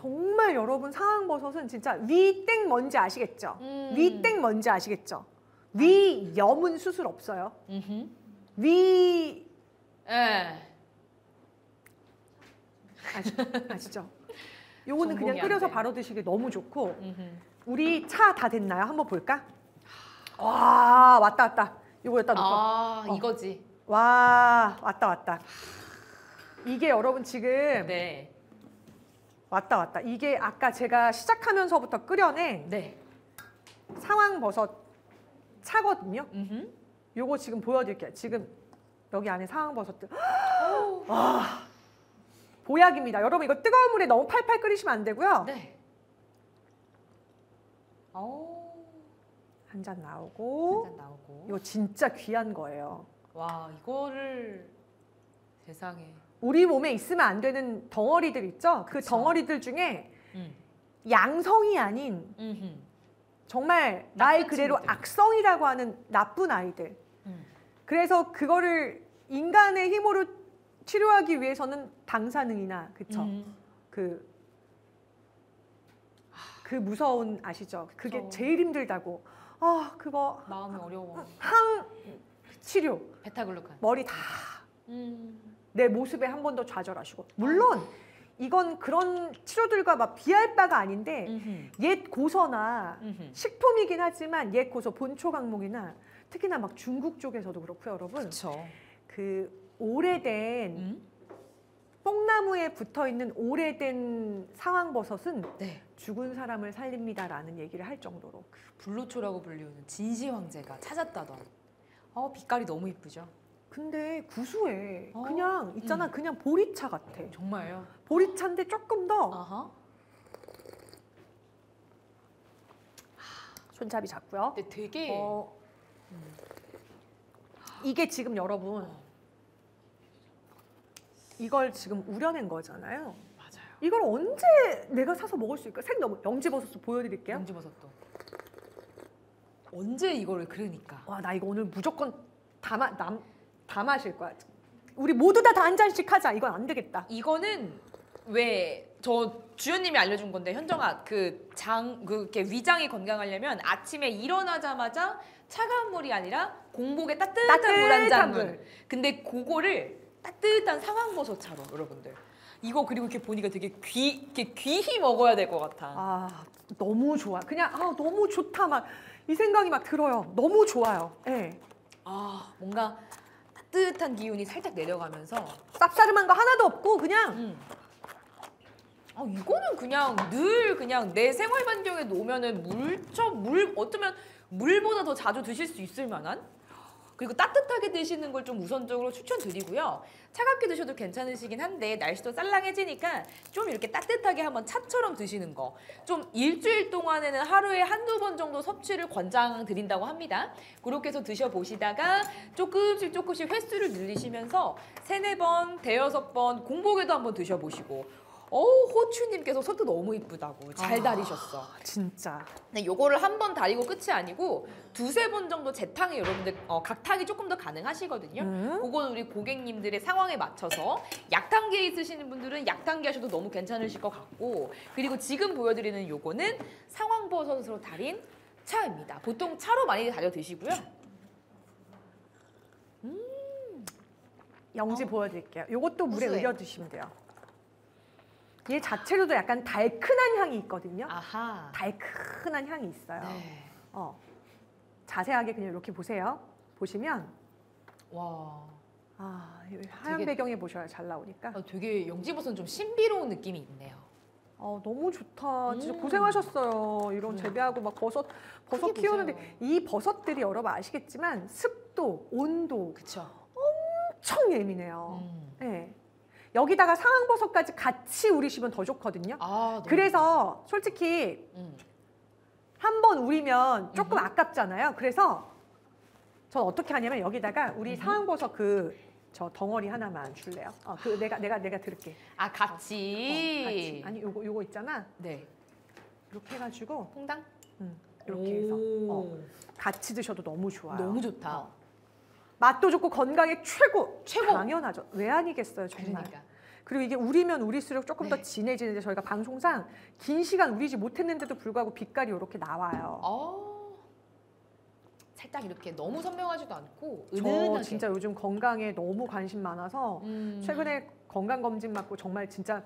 정말 여러분 상황버섯은 진짜 위땡 뭔지 아시겠죠? 음. 위땡 뭔지 아시겠죠? 위염은 수술 없어요. 음흠. 위 예. 아시, 아시죠? 요거는 그냥 안 끓여서 돼. 바로 드시기 너무 좋고 음흠. 우리 차 다 됐나요? 한번 볼까? 와 왔다 왔다. 요거 여기다 놓고 아 어. 이거지. 와 왔다 왔다. 이게 여러분 지금 네. 왔다 왔다. 이게 아까 제가 시작하면서부터 끓여낸 네. 상황버섯 차거든요. 음흠. 요거 지금 보여드릴게요. 지금 여기 안에 상황버섯들. 와 보약입니다. 여러분 이거 뜨거운 물에 너무 팔팔 끓이시면 안 되고요. 네. 오. 한잔 나오고 한 잔 나오고. 이거 진짜 귀한 거예요. 와 이거를 세상에. 우리 몸에 있으면 안 되는 덩어리들 있죠? 그 그쵸. 덩어리들 중에 음. 양성이 아닌 음흠. 정말 말 그대로 친구들. 악성이라고 하는 나쁜 아이들. 음. 그래서 그거를 인간의 힘으로 치료하기 위해서는 방사능이나 그쵸? 음. 그, 그 무서운 아시죠? 그게 그쵸. 제일 힘들다고. 아 그거 마음이 어려워. 항 치료 베타글루칸. 머리 다 내 음. 모습에 한 번 더 좌절하시고 물론 이건 그런 치료들과 막 비할 바가 아닌데 음흠. 옛 고서나 음흠. 식품이긴 하지만 옛 고서 본초 강목이나 특히나 막 중국 쪽에서도 그렇고요 여러분 그렇죠. 그 오래된 음. 뽕나무에 붙어 있는 오래된 상황버섯은 네. 죽은 사람을 살립니다라는 얘기를 할 정도로 불로초라고 불리우는 진시 황제가 찾았다던. 어 빛깔이 너무 이쁘죠. 근데 구수해 어, 그냥 있잖아 음. 그냥 보리차 같아 정말요. 보리차인데 조금 더 아하. 손잡이 잡고요 근데 되게 어, 이게 지금 여러분 이걸 지금 우려낸 거잖아요 맞아요. 이걸 언제 내가 사서 먹을 수 있을까? 색 너무 영지버섯 보여드릴게요. 영지버섯도. 언제 이거를 그러니까. 와 나 이거 오늘 무조건 다, 마, 남, 다 마실 거야. 우리 모두 다다한 잔씩 하자. 이건 안 되겠다. 이거는 왜 저 주연님이 알려준 건데 현정아 그 장 그게 위장이 건강하려면 아침에 일어나자마자 차가운 물이 아니라 공복에 따뜻한 물 한 잔물. 물. 근데 그거를 따뜻한 상황버섯차로 여러분들. 이거 그리고 이렇게 보니까 되게 귀 이렇게 귀히 먹어야 될 것 같아. 아 너무 좋아. 그냥 아 너무 좋다 막 이 생각이 막 들어요. 너무 좋아요. 예. 아 뭔가 따뜻한 기운이 살짝 내려가면서 쌉싸름한 거 하나도 없고 그냥 음. 아 이거는 그냥 늘 그냥 내 생활 반경에 놓으면은 물처 물 어쩌면 물보다 더 자주 드실 수 있을 만한 그리고 따뜻하게 드시는 걸 좀 우선적으로 추천드리고요. 차갑게 드셔도 괜찮으시긴 한데 날씨도 쌀랑해지니까 좀 이렇게 따뜻하게 한번 차처럼 드시는 거. 좀 일주일 동안에는 하루에 한두 번 정도 섭취를 권장드린다고 합니다. 그렇게 해서 드셔보시다가 조금씩 조금씩 횟수를 늘리시면서 세네 번, 대여섯 번 공복에도 한번 드셔보시고 어우 호추님께서 손도 너무 이쁘다고 잘 아. 다리셨어. 진짜. 근데 요거를 한 번 다리고 끝이 아니고 두세 번 정도 재탕이 여러분들 어, 각탕이 조금 더 가능하시거든요. 음. 그건 우리 고객님들의 상황에 맞춰서 약탕기에 있으시는 분들은 약탕기 하셔도 너무 괜찮으실 것 같고 그리고 지금 보여드리는 요거는 상황버섯으로 달인 차입니다. 보통 차로 많이 달여 드시고요. 영지 보여드릴게요. 요것도 물에 구수해. 우려 드시면 돼요. 얘 자체로도 약간 달큰한 향이 있거든요. 아하. 달큰한 향이 있어요. 네. 어. 자세하게 그냥 이렇게 보세요. 보시면 와. 아, 이 하얀 되게- 배경에 보셔야 잘 나오니까. 아, 되게 영지버섯은 좀 신비로운 느낌이 있네요. 어, 너무 좋다. 진짜 음. 고생하셨어요. 이런 음. 재배하고 막 버섯 버섯 키우는데 보세요. 이 버섯들이 여러분 아시겠지만 습도, 온도 그쵸. 엄청 예민해요. 음. 네. 여기다가 상황버섯까지 같이 우리시면 더 좋거든요. 아, 그래서 솔직히 음. 한번 우리면 조금 음흠. 아깝잖아요. 그래서 전 어떻게 하냐면 여기다가 우리. 상황버섯 그 저 덩어리 하나만 줄래요? 어, 그 내가 내가 내가 들을게. 아 어, 같이. 같이. 아니 요거 요거 있잖아. 네. 이렇게 해가지고 퐁당. 음, 이렇게 해서 오. 어, 같이 드셔도 너무 좋아요. 너무 좋다. 어. 맛도 좋고 건강에 최고. 최고. 당연하죠. 왜 아니겠어요, 정말. 그러니까. 그리고 이게 우리면 우릴수록 조금 더 네. 진해지는데 저희가 방송상 긴 시간 우리지 못했는데도 불구하고 빛깔이 이렇게 나와요. 어. 살짝 이렇게 너무 선명하지도 않고 저 은은하게. 진짜 요즘 건강에 너무 관심 많아서 음. 최근에 건강 검진 받고 정말 진짜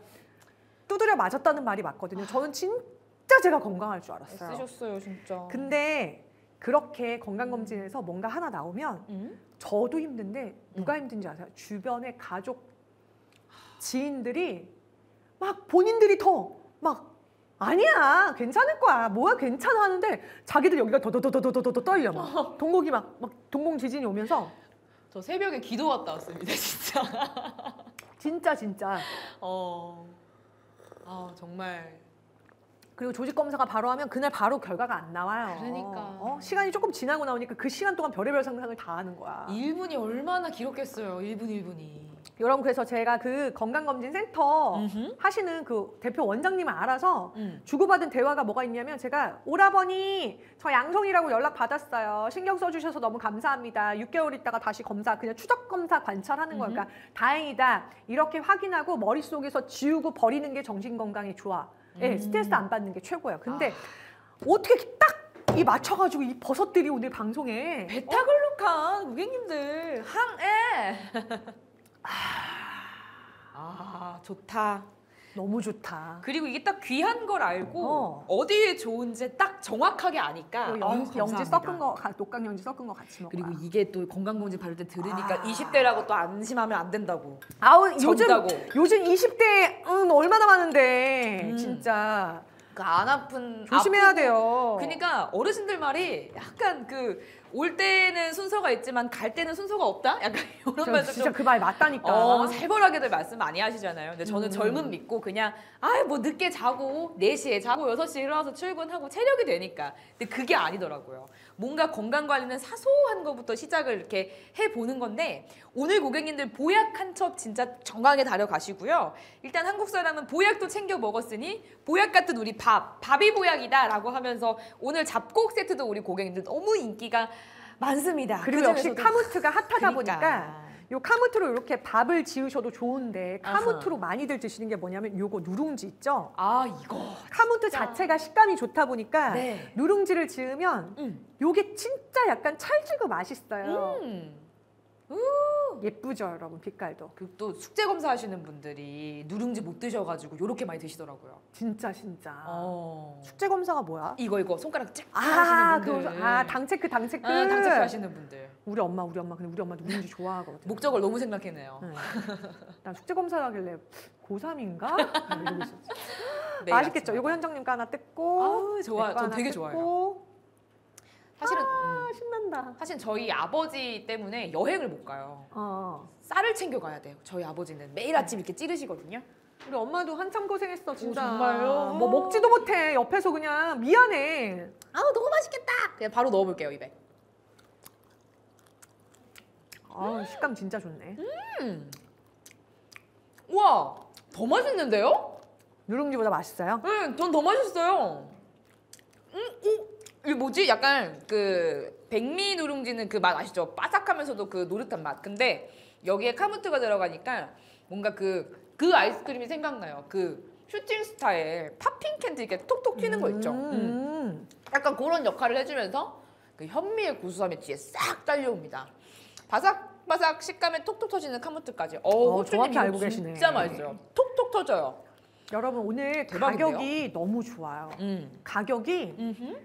두드려 맞았다는 말이 맞거든요. 저는 진짜 제가 건강할 줄 알았어요. 쓰셨어요 진짜. 근데 그렇게 건강 검진에서 뭔가 하나 나오면 음? 저도 힘든데 누가 힘든지 아세요? 주변의 가족 지인들이 막 본인들이 더 막 아니야 괜찮을 거야 뭐야 괜찮아 하는데 자기들 여기가 더더더더더더 떨려 막 동공이 막, 막 동공 지진이 오면서 저 새벽에 기도 갔다 왔습니다 진짜. 진짜 진짜 어. 아 정말. 그리고 조직 검사가 바로 하면 그날 바로 결과가 안 나와요. 그러니까. 어? 시간이 조금 지나고 나오니까 그 시간 동안 별의별 상상을 다 하는 거야. 1분이 얼마나 길었겠어요. 1분 1분이. 여러분 그래서 제가 그 건강검진센터 음흠. 하시는 그 대표 원장님을 알아서 음. 주고받은 대화가 뭐가 있냐면 제가 오라버니 저 양성이라고 연락 받았어요. 신경 써주셔서 너무 감사합니다. 6개월 있다가 다시 검사 그냥 추적 검사 관찰하는 거니까 그러니까 다행이다. 이렇게 확인하고 머릿속에서 지우고 버리는 게 정신 건강에 좋아. 예, 음. 스트레스 안 받는 게 최고예요. 근데 어떻게 딱 이 맞춰가지고 이 버섯들이 오늘 방송에 베타글루칸 고객님들 항에. 아 좋다. 너무 좋다. 그리고 이게 딱 귀한 걸 알고 어. 어. 디에 좋은지 딱 정확하게 아니까 그 아유, 영, 영지. 섞은 거, 가- 녹강 영지 섞은 거 같이 먹어. 그리고 이게 또 건강검진 받을 때 들으니까 아. 20대라고 또 안심하면 안 된다고. 아우 요즘 정다고. 요즘 20대 음, 얼마나 많은데 음. 진짜 그안 아픈 조심해야 아프고 돼요. 그러니까 어르신들 말이 약간 그올 때는 순서가 있지만 갈 때는 순서가 없다? 약간 이런 저 말도 진짜 좀그말 맞다니까. 어, 살벌하게들 말씀 많이 하시잖아요. 근데 저는 음. 젊은 믿고 그냥 아뭐 늦게 자고 4시에 자고 6시에 일어나서 출근하고 체력이 되니까. 근데 그게 아니더라고요. 뭔가 건강 관리는 사소한 것부터 시작을 이렇게 해 보는 건데 오늘 고객님들 보약 한 첩 진짜 정강하게 다려가시고요. 일단 한국 사람은 보약도 챙겨 먹었으니 보약 같은 우리 밥, 밥이 보약이다 라고 하면서 오늘 잡곡 세트도 우리 고객님들 너무 인기가 많습니다. 그리고 역시 그중에서도 카무트가 핫하다 그러니까. 보니까 요 카무트로 이렇게 밥을 지으셔도 좋은데 아하. 카무트로 많이들 드시는 게 뭐냐면 요거 누룽지 있죠? 아 이거 카무트 진짜. 자체가 식감이 좋다 보니까 네. 누룽지를 지으면 음. 요게 진짜 약간 찰지고 맛있어요. 음. 예쁘죠, 여러분 빛깔도. 그또 숙제 검사 하시는 분들이 누룽지 못 드셔가지고 이렇게 많이 드시더라고요. 진짜 진짜. 어. 숙제 검사가 뭐야? 이거 이거 손가락 쫙 아, 하시는 분들. 아 당체크 당체크. 아, 당체크 하시는 분들. 우리 엄마 우리 엄마 근데 우리 엄마 누룽지 좋아하거든. 목적을 너무 생각해내요. 네. 난 숙제 검사하길래 고3인가? 이러고 있었지. 매일 맛있겠죠. 요거 현정님 거 하나 뜯고. 아우, 좋아. 하나 되게 뜯고. 좋아요. 사실은 음, 아, 신난다. 사실 저희 아버지 때문에 여행을 못 가요. 어. 쌀을 챙겨 가야 돼요. 저희 아버지는 매일 아침 이렇게 찌르시거든요. 우리 엄마도 한참 고생했어, 진짜. 정말요? 뭐 먹지도 못해. 옆에서 그냥 미안해. 아우 너무 맛있겠다. 그냥 바로 넣어볼게요 입에. 아, 식감 진짜 좋네. 우와 더 맛있는데요? 누룽지보다 맛있어요? 응, 전 더 맛있어요. 음, 오, 이게 뭐지? 약간 그 백미 누룽지는 그 맛 아시죠? 바삭하면서도 그 노릇한 맛. 근데 여기에 카무트가 들어가니까 뭔가 그, 그 아이스크림이 생각나요. 그 슈팅 스타의 popping candy 이렇게 톡톡 튀는 거 있죠? 음. 음. 약간 그런 역할을 해주면서 그 현미의 고소함이 뒤에 싹 딸려옵니다. 바삭바삭 식감에 톡톡 터지는 카무트까지. 어, 어, 정확히 알고 계시네. 진짜 맛있어요. 톡톡 터져요. 여러분 오늘 대박인데요? 가격이 너무 좋아요. 음. 가격이 음흠.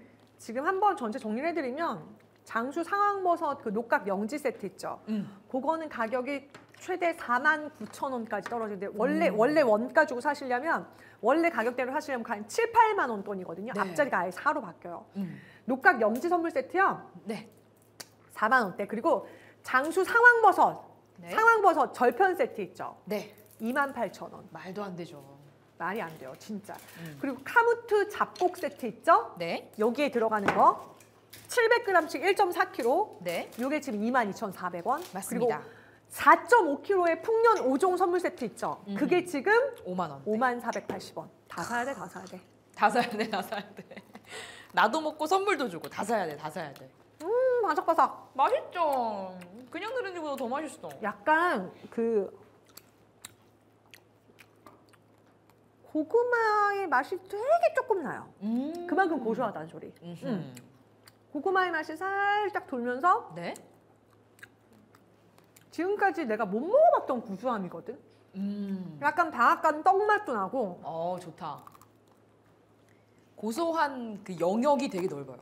지금 한번 전체 정리를 해드리면 장수 상황버섯 그 녹각 영지 세트 있죠. 음. 그거는 가격이 최대 4만 9천 원까지 떨어지는데 원래 음. 원래 원가 주고 사시려면 원래 가격대로 사시려면 한 7, 8만 원 돈이거든요. 네. 앞자리가 아예 4로 바뀌어요. 음. 녹각 영지 선물 세트요. 네. 4만 원대. 그리고 장수 상황버섯 네. 상황버섯 절편 세트 있죠. 네. 2만 8천 원. 말도 안 되죠. 말이 안 돼요, 진짜. 음. 그리고 카무트 잡곡 세트 있죠? 네. 여기에 들어가는 거 700g씩 1.4kg. 네. 요게 지금 22,400원. 맞습니다. 그리고 4.5kg의 풍년 5종 선물 세트 있죠? 음. 그게 지금 5만 원. 5480원. 다 사야 돼, 다 사야 돼. 다 사야 돼, 다 사야 돼. 나도 먹고 선물도 주고 다 사야 돼, 다 사야 돼. 음, 바삭바삭. 맛있죠. 그냥 누룽지보다 더 맛있어. 약간 그 고구마의 맛이 되게 조금 나요. 음. 그만큼 고소하다는 소리. 음. 고구마의 맛이 살짝 돌면서 네. 지금까지 내가 못 먹어봤던 구수함이거든. 음. 약간 방앗간 떡 맛도 나고. 어, 좋다. 고소한 그 영역이 되게 넓어요.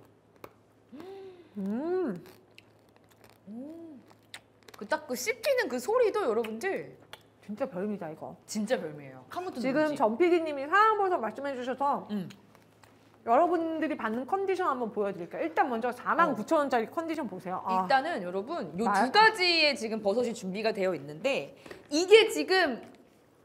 음, 그딱그 씹히는 그 소리도 여러분들 진짜 별미다 이거. 진짜 별미예요. 카무트 지금. 전 PD님이 상황버섯 말씀해 주셔서 음. 여러분들이 받는 컨디션 한번 보여드릴게요. 일단 먼저 4만 어. 9천 원짜리 컨디션 보세요. 아, 일단은 여러분 요 말- 두 가지의 지금 버섯이 준비가 되어 있는데 이게 지금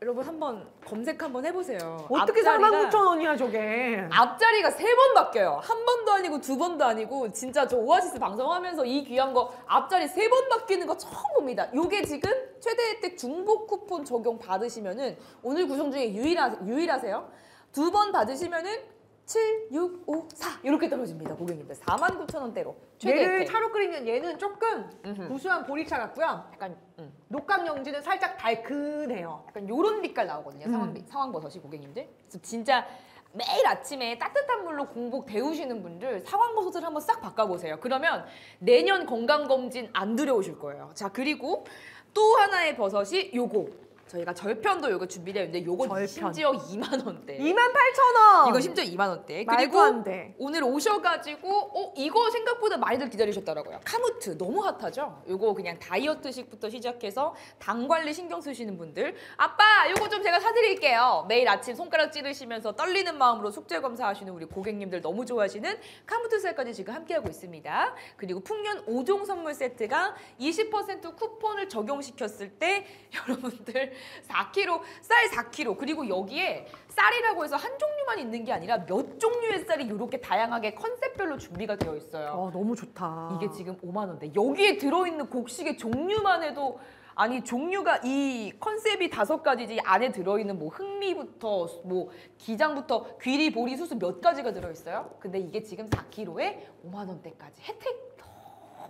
여러분 한번 검색 한번 해보세요. 어떻게 앞자리가- 4만 9천 원이야 저게? 앞자리가 세 번 바뀌어요. 한 번도 아니고 두 번도 아니고 진짜 저 오아시스 방송하면서 이 귀한 거 앞자리 세 번 바뀌는 거 처음 봅니다. 요게 지금 최대 혜택 중복 쿠폰 적용 받으시면은 오늘 구성 중에 유일하, 유일하세요. 두 번 받으시면은 7, 6, 5, 4 이렇게 떨어집니다. 고객님들 49,000원대로 최대 얘를 혜택. 차로 끓이면 얘는 조금 음흠. 구수한 보리차 같고요. 약간 음. 녹각영지는 살짝 달큰해요. 약간 요런 빛깔 나오거든요. 상황, 음. 상황버섯이 고객님들. 그래서 진짜 매일 아침에 따뜻한 물로 공복 데우시는 분들 상황버섯을 한번 싹 바꿔보세요. 그러면 내년 건강검진 안 두려우실 거예요. 자, 그리고 또 하나의 버섯이 요거. 저희가 절편도 요거 준비되어 있는데 요거 절편. 심지어 2만 원대. 2만 8천 원. 이거 심지어 2만 원대. 말도 그리고 안 돼. 오늘 오셔가지고 어 이거 생각보다 많이들 기다리셨더라고요. 카무트 너무 핫하죠. 요거 그냥 다이어트식부터 시작해서 당 관리 신경 쓰시는 분들 아빠 요거 좀 제가 사드릴게요. 매일 아침 손가락 찌르시면서 떨리는 마음으로 숙제 검사하시는 우리 고객님들 너무 좋아하시는 카무트 쌀까지 지금 함께하고 있습니다. 그리고 풍년 5종 선물 세트가 20% 쿠폰을 적용시켰을 때 여러분들 4kg 쌀 4kg 그리고 여기에 쌀이라고 해서 한 종류만 있는 게 아니라 몇 종류의 쌀이 이렇게 다양하게 컨셉별로 준비가 되어 있어요. 어, 너무 좋다. 이게 지금 5만 원대. 여기에 들어있는 곡식의 종류만 해도 아니 종류가 이 컨셉이 다섯 가지지 안에 들어있는 뭐 흑미부터 뭐 기장부터 귀리 보리 수수 몇 가지가 들어있어요. 근데 이게 지금 4kg에 5만 원대까지 혜택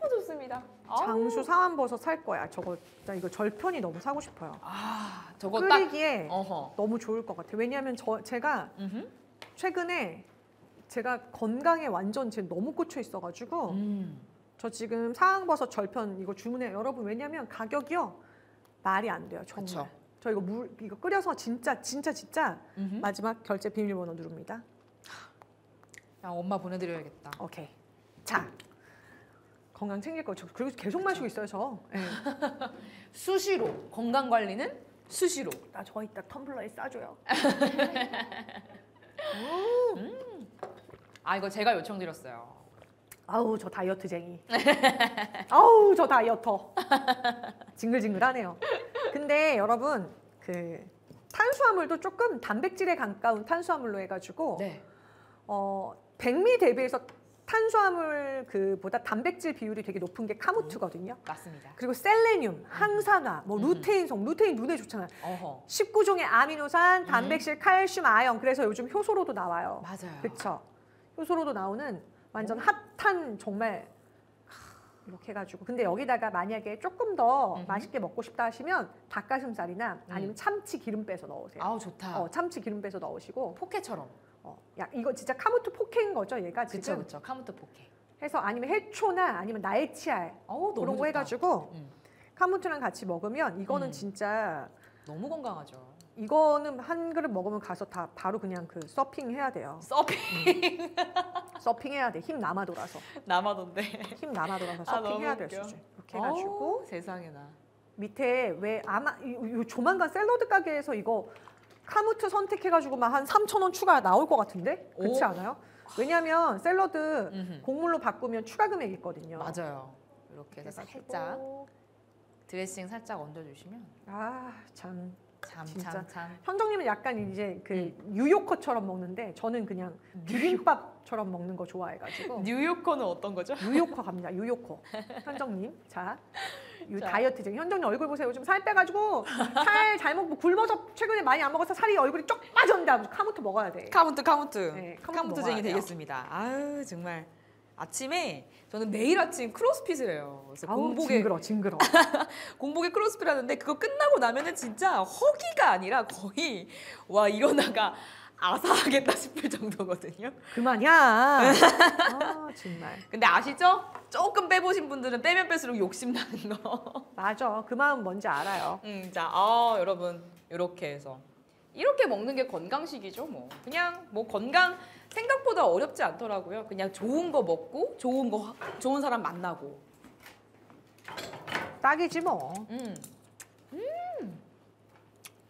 너무 좋습니다. 장수 상한버섯 살 거야. 저거 나 이거 절편이 너무 사고 싶어요. 아 저거 딱 끓이기에 어허. 너무 좋을 것 같아. 왜냐하면 저 제가 음흠. 최근에 제가 건강에 완전 지금 너무 꽂혀 있어가지고 음. 저 지금 상황버섯 절편 이거 주문해 요 여러분 왜냐면 가격이요 말이 안 돼요 정말. 그쵸. 저 이거 물 이거 끓여서 진짜 진짜 진짜 음흠. 마지막 결제 비밀번호 누릅니다. 야, 엄마 보내드려야겠다. 오케이. 자 건강 챙길 거. 저 그리고 계속 마시고 있어요 저. 예. 수시로 건강 관리는 수시로. 나저 이따 텀블러에 싸줘요. 아 이거 제가 요청드렸어요. 아우 저 다이어트쟁이. 아우 저 다이어터. 징글징글하네요. 근데 여러분 그 탄수화물도 조금 단백질에 가까운 탄수화물로 해가지고 네. 어 백미 대비해서 탄수화물 그보다 단백질 비율이 되게 높은 게 카무트거든요. 맞습니다. 그리고 셀레늄, 항산화, 뭐 음. 루테인성, 루테인 눈에 좋잖아요. 어허. 19종의 아미노산, 단백질, 칼슘, 아연. 그래서 요즘 효소로도 나와요. 맞아요. 그렇죠. 효소로도 나오는 완전 핫한 정말 하, 이렇게 해가지고 근데 여기다가 만약에 조금 더 음흠. 맛있게 먹고 싶다 하시면 닭가슴살이나 아니면 음. 참치 기름 빼서 넣으세요. 아우 좋다. 어, 참치 기름 빼서 넣으시고 포케처럼. 어, 야, 이거 진짜 카무트 포케인 거죠, 얘가 그쵸 지금. 그쵸. 카무트 포케. 해서 아니면 해초나 아니면 날치알 어우 그런 거 좋다. 해가지고 음. 카무트랑 같이 먹으면 이거는 음. 진짜 너무 건강하죠. 이거는 한 그릇 먹으면 가서 다 바로 그냥 그 서핑 해야 돼요. 서핑 서핑 해야 돼. 힘 남아 돌아서. 남아던데. 힘 남아 돌아서 아, 서핑 너무 해야. 수준. 이렇게 해가지고 세상에나. 밑에 왜 아마 이, 요 조만간 샐러드 가게에서 이거 카무트 선택해가지고 막 한 3천 원 추가 나올 것 같은데 그렇지 오. 않아요? 왜냐하면 샐러드 음흠. 곡물로 바꾸면 추가 금액 있거든요. 맞아요. 이렇게 해서 살짝 드레싱 살짝 얹어주시면 아참 참 진짜. 참 참. 현정님은 약간 이제 그 음. 뉴요커처럼 먹는데 저는 그냥 비빔밥처럼 먹는 거 좋아해가지고 뉴요커는 어떤 거죠? 유요커 갑니다. 유요커. 현정님. 자. 유 자. 다이어트쟁이. 현정님 얼굴 보세요. 요즘 살 빼가지고 살 잘 먹고 굶어서 최근에 많이 안 먹어서 살이 얼굴이 쪽 빠졌는데 카무트 먹어야 돼. 카무트 카무트. 네, 카무트 돼요. 되겠습니다. 아유 정말 아침에 저는 매일 아침 크로스핏을 해요. 그래서 아우 공복에 징그러 징그러. 공복에 크로스핏 하는데 그거 끝나고 나면은 진짜 허기가 아니라 거의 와 일어나가 아사하겠다 싶을 정도거든요. 그만이야. 아 정말. 근데 아시죠? 조금 빼보신 분들은 빼면 뺄수록 욕심 나는 거. 맞아. 그 마음 뭔지 알아요. 음, 자, 아 여러분 이렇게 해서 이렇게 먹는 게 건강식이죠, 뭐. 그냥 뭐 건강 생각보다 어렵지 않더라고요. 그냥 좋은 거 먹고 좋은 거 좋은 사람 만나고. 딱이지 뭐. 음.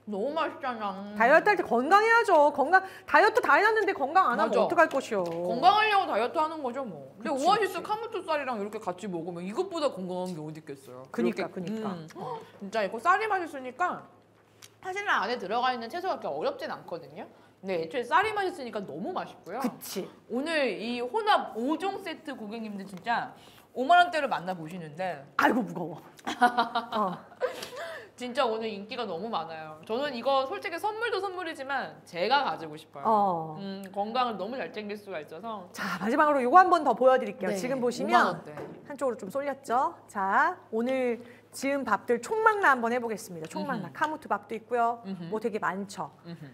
너무 맛있잖아. 다이어트 할 때 건강해야죠. 건강 다이어트 다 해놨는데 건강 안 하면 맞아. 어떡할 것이요. 건강하려고 다이어트 하는 거죠 뭐. 근데 그치, 오아시스. 카무트 쌀이랑 이렇게 같이 먹으면 이것보다 건강한 게 어디 있겠어요. 그니까 이렇게, 그니까. 음, 진짜 이거 쌀이 맛있으니까 사실은 안에 들어가 있는 채소가 그렇게 어렵진 않거든요. 근데 애초에 쌀이 맛있으니까 너무 맛있고요. 그치. 오늘 이 혼합 5종 세트 고객님들 진짜 5만 원대를 만나 보시는데 아이고 무거워. 어. 진짜 오늘 인기가 너무 많아요. 저는 이거 솔직히 선물도 선물이지만 제가 가지고 싶어요. 어. 음, 건강을 너무 잘 챙길 수가 있어서 자 마지막으로 요거 한 번 더 보여드릴게요. 네, 지금 5만 보시면. 한쪽으로 좀 쏠렸죠. 자 오늘 지은 밥들 총망라 한번 해보겠습니다. 총망라. 카무트 밥도 있고요. 음흠. 뭐 되게 많죠. 음흠.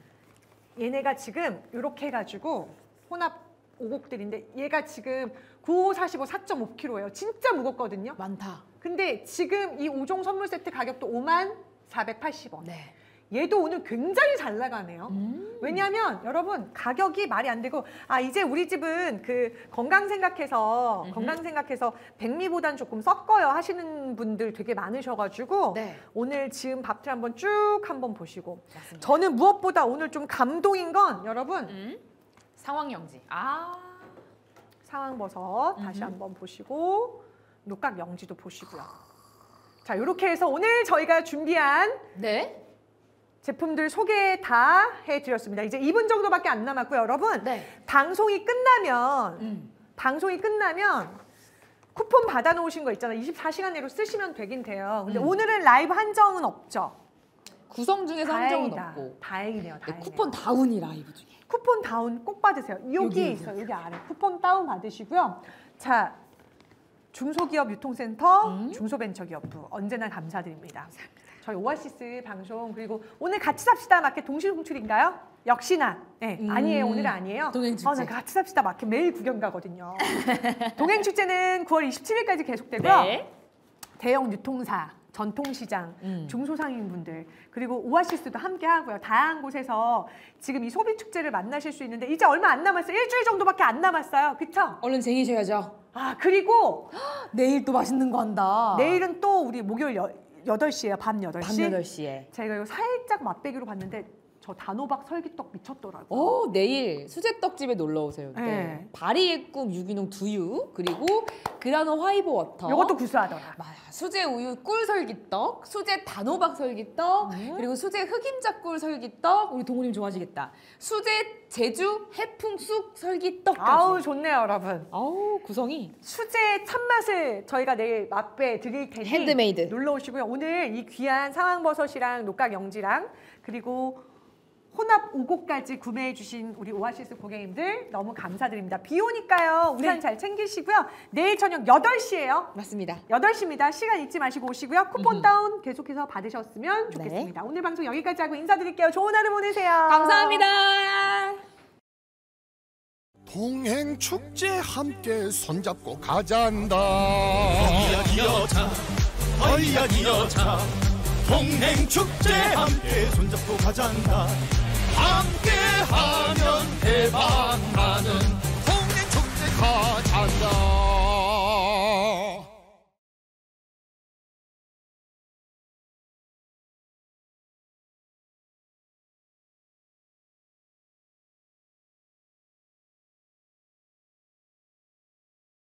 얘네가 지금 이렇게 해가지고 혼합 오곡들인데 얘가 지금 95, 45, 4.5kg예요. 진짜 무겁거든요. 많다. 근데 지금 이 5종 선물 세트 가격도 5만 480원. 네. 얘도 오늘 굉장히 잘 나가네요. 음. 왜냐하면 여러분 가격이 말이 안 되고 아 이제 우리 집은 그 건강 생각해서 음흠. 건강 생각해서 백미보단 조금 섞어요 하시는 분들 되게 많으셔가지고 네. 오늘 지금 밥들 한번 쭉 한번 보시고 맞습니다. 저는 무엇보다 오늘 좀 감동인 건 여러분 음. 상황 영지. 아. 상황 버섯 다시 음흠. 한번 보시고 녹각 영지도 보시고요. 자 이렇게 해서 오늘 저희가 준비한 네. 제품들 소개 다 해드렸습니다. 이제 2분 정도밖에 안 남았고요, 여러분. 네. 방송이 끝나면 음. 방송이 끝나면 쿠폰 받아놓으신 거 있잖아요. 24시간 내로 쓰시면 되긴 돼요. 근데 음. 오늘은 라이브 한정은 없죠. 구성 중에서 한정은. 없고. 다행이네요. 네, 다행이네요. 쿠폰 다운이 라이브 중에. 쿠폰 다운 꼭 받으세요. 여기 여기, 있어요. 여기 아래 쿠폰 다운 받으시고요. 자, 중소기업 유통센터, 음. 중소벤처기업부 언제나 감사드립니다. 저희 오아시스 방송 그리고 오늘 같이 삽시다 마켓 동시 송출인가요? 역시나 네, 음. 아니에요 오늘은 아니에요. 동행축제. 어, 나 같이 삽시다 마켓 매일 구경 가거든요. 동행축제는 9월 27일까지 계속되고요. 네. 대형 유통사, 전통시장, 음. 중소상인분들 그리고 오아시스도 함께 하고요. 다양한 곳에서 지금 이 소비 축제를 만나실 수 있는데 이제 얼마 안 남았어요. 일주일 정도밖에 안 남았어요. 그쵸? 얼른 쟁이셔야죠. 아 그리고 내일 또 맛있는 거 한다. 내일은 또 우리 목요일 여, 8시에요. 밤 8시. 밤 8시에. 제가 이거 살짝 맛배기로 봤는데 저 단호박 설기떡 미쳤더라고요. 어, 내일 수제떡집에 놀러 오세요. 네. 네. 바리의 꿈 유기농 두유 그리고 그라노 fiber water. 이것도 구수하더라. 맞아. 수제 우유 꿀 설기떡, 수제 단호박 설기떡, 음. 그리고 수제 흑임자 꿀 설기떡. 우리 동호님 좋아하시겠다. 수제 제주 해풍 쑥 설기떡까지. 아우 좋네요, 여러분. 아우 구성이 수제 참맛을 저희가 내일 맛뵈 드릴 테니 핸드메이드. 놀러 오시고요. 오늘 이 귀한 상황버섯이랑 녹각 영지랑 그리고 혼합 오곡까지 구매해 주신 우리 오아시스 고객님들 너무 감사드립니다. 비 오니까요. 우산 네. 잘 챙기시고요. 내일 저녁 8시예요. 맞습니다. 8시입니다. 시간 잊지 마시고 오시고요. 쿠폰 다운 계속해서 받으셨으면 네. 좋겠습니다. 오늘 방송 여기까지 하고 인사드릴게요. 좋은 하루 보내세요. 감사합니다. 동행 축제 함께 손잡고 가잔다 어이야 기어차 어이야 기어차 동행축제 함께 손잡고 가잔다. 함께하면 대박나는 동행축제 가잔다.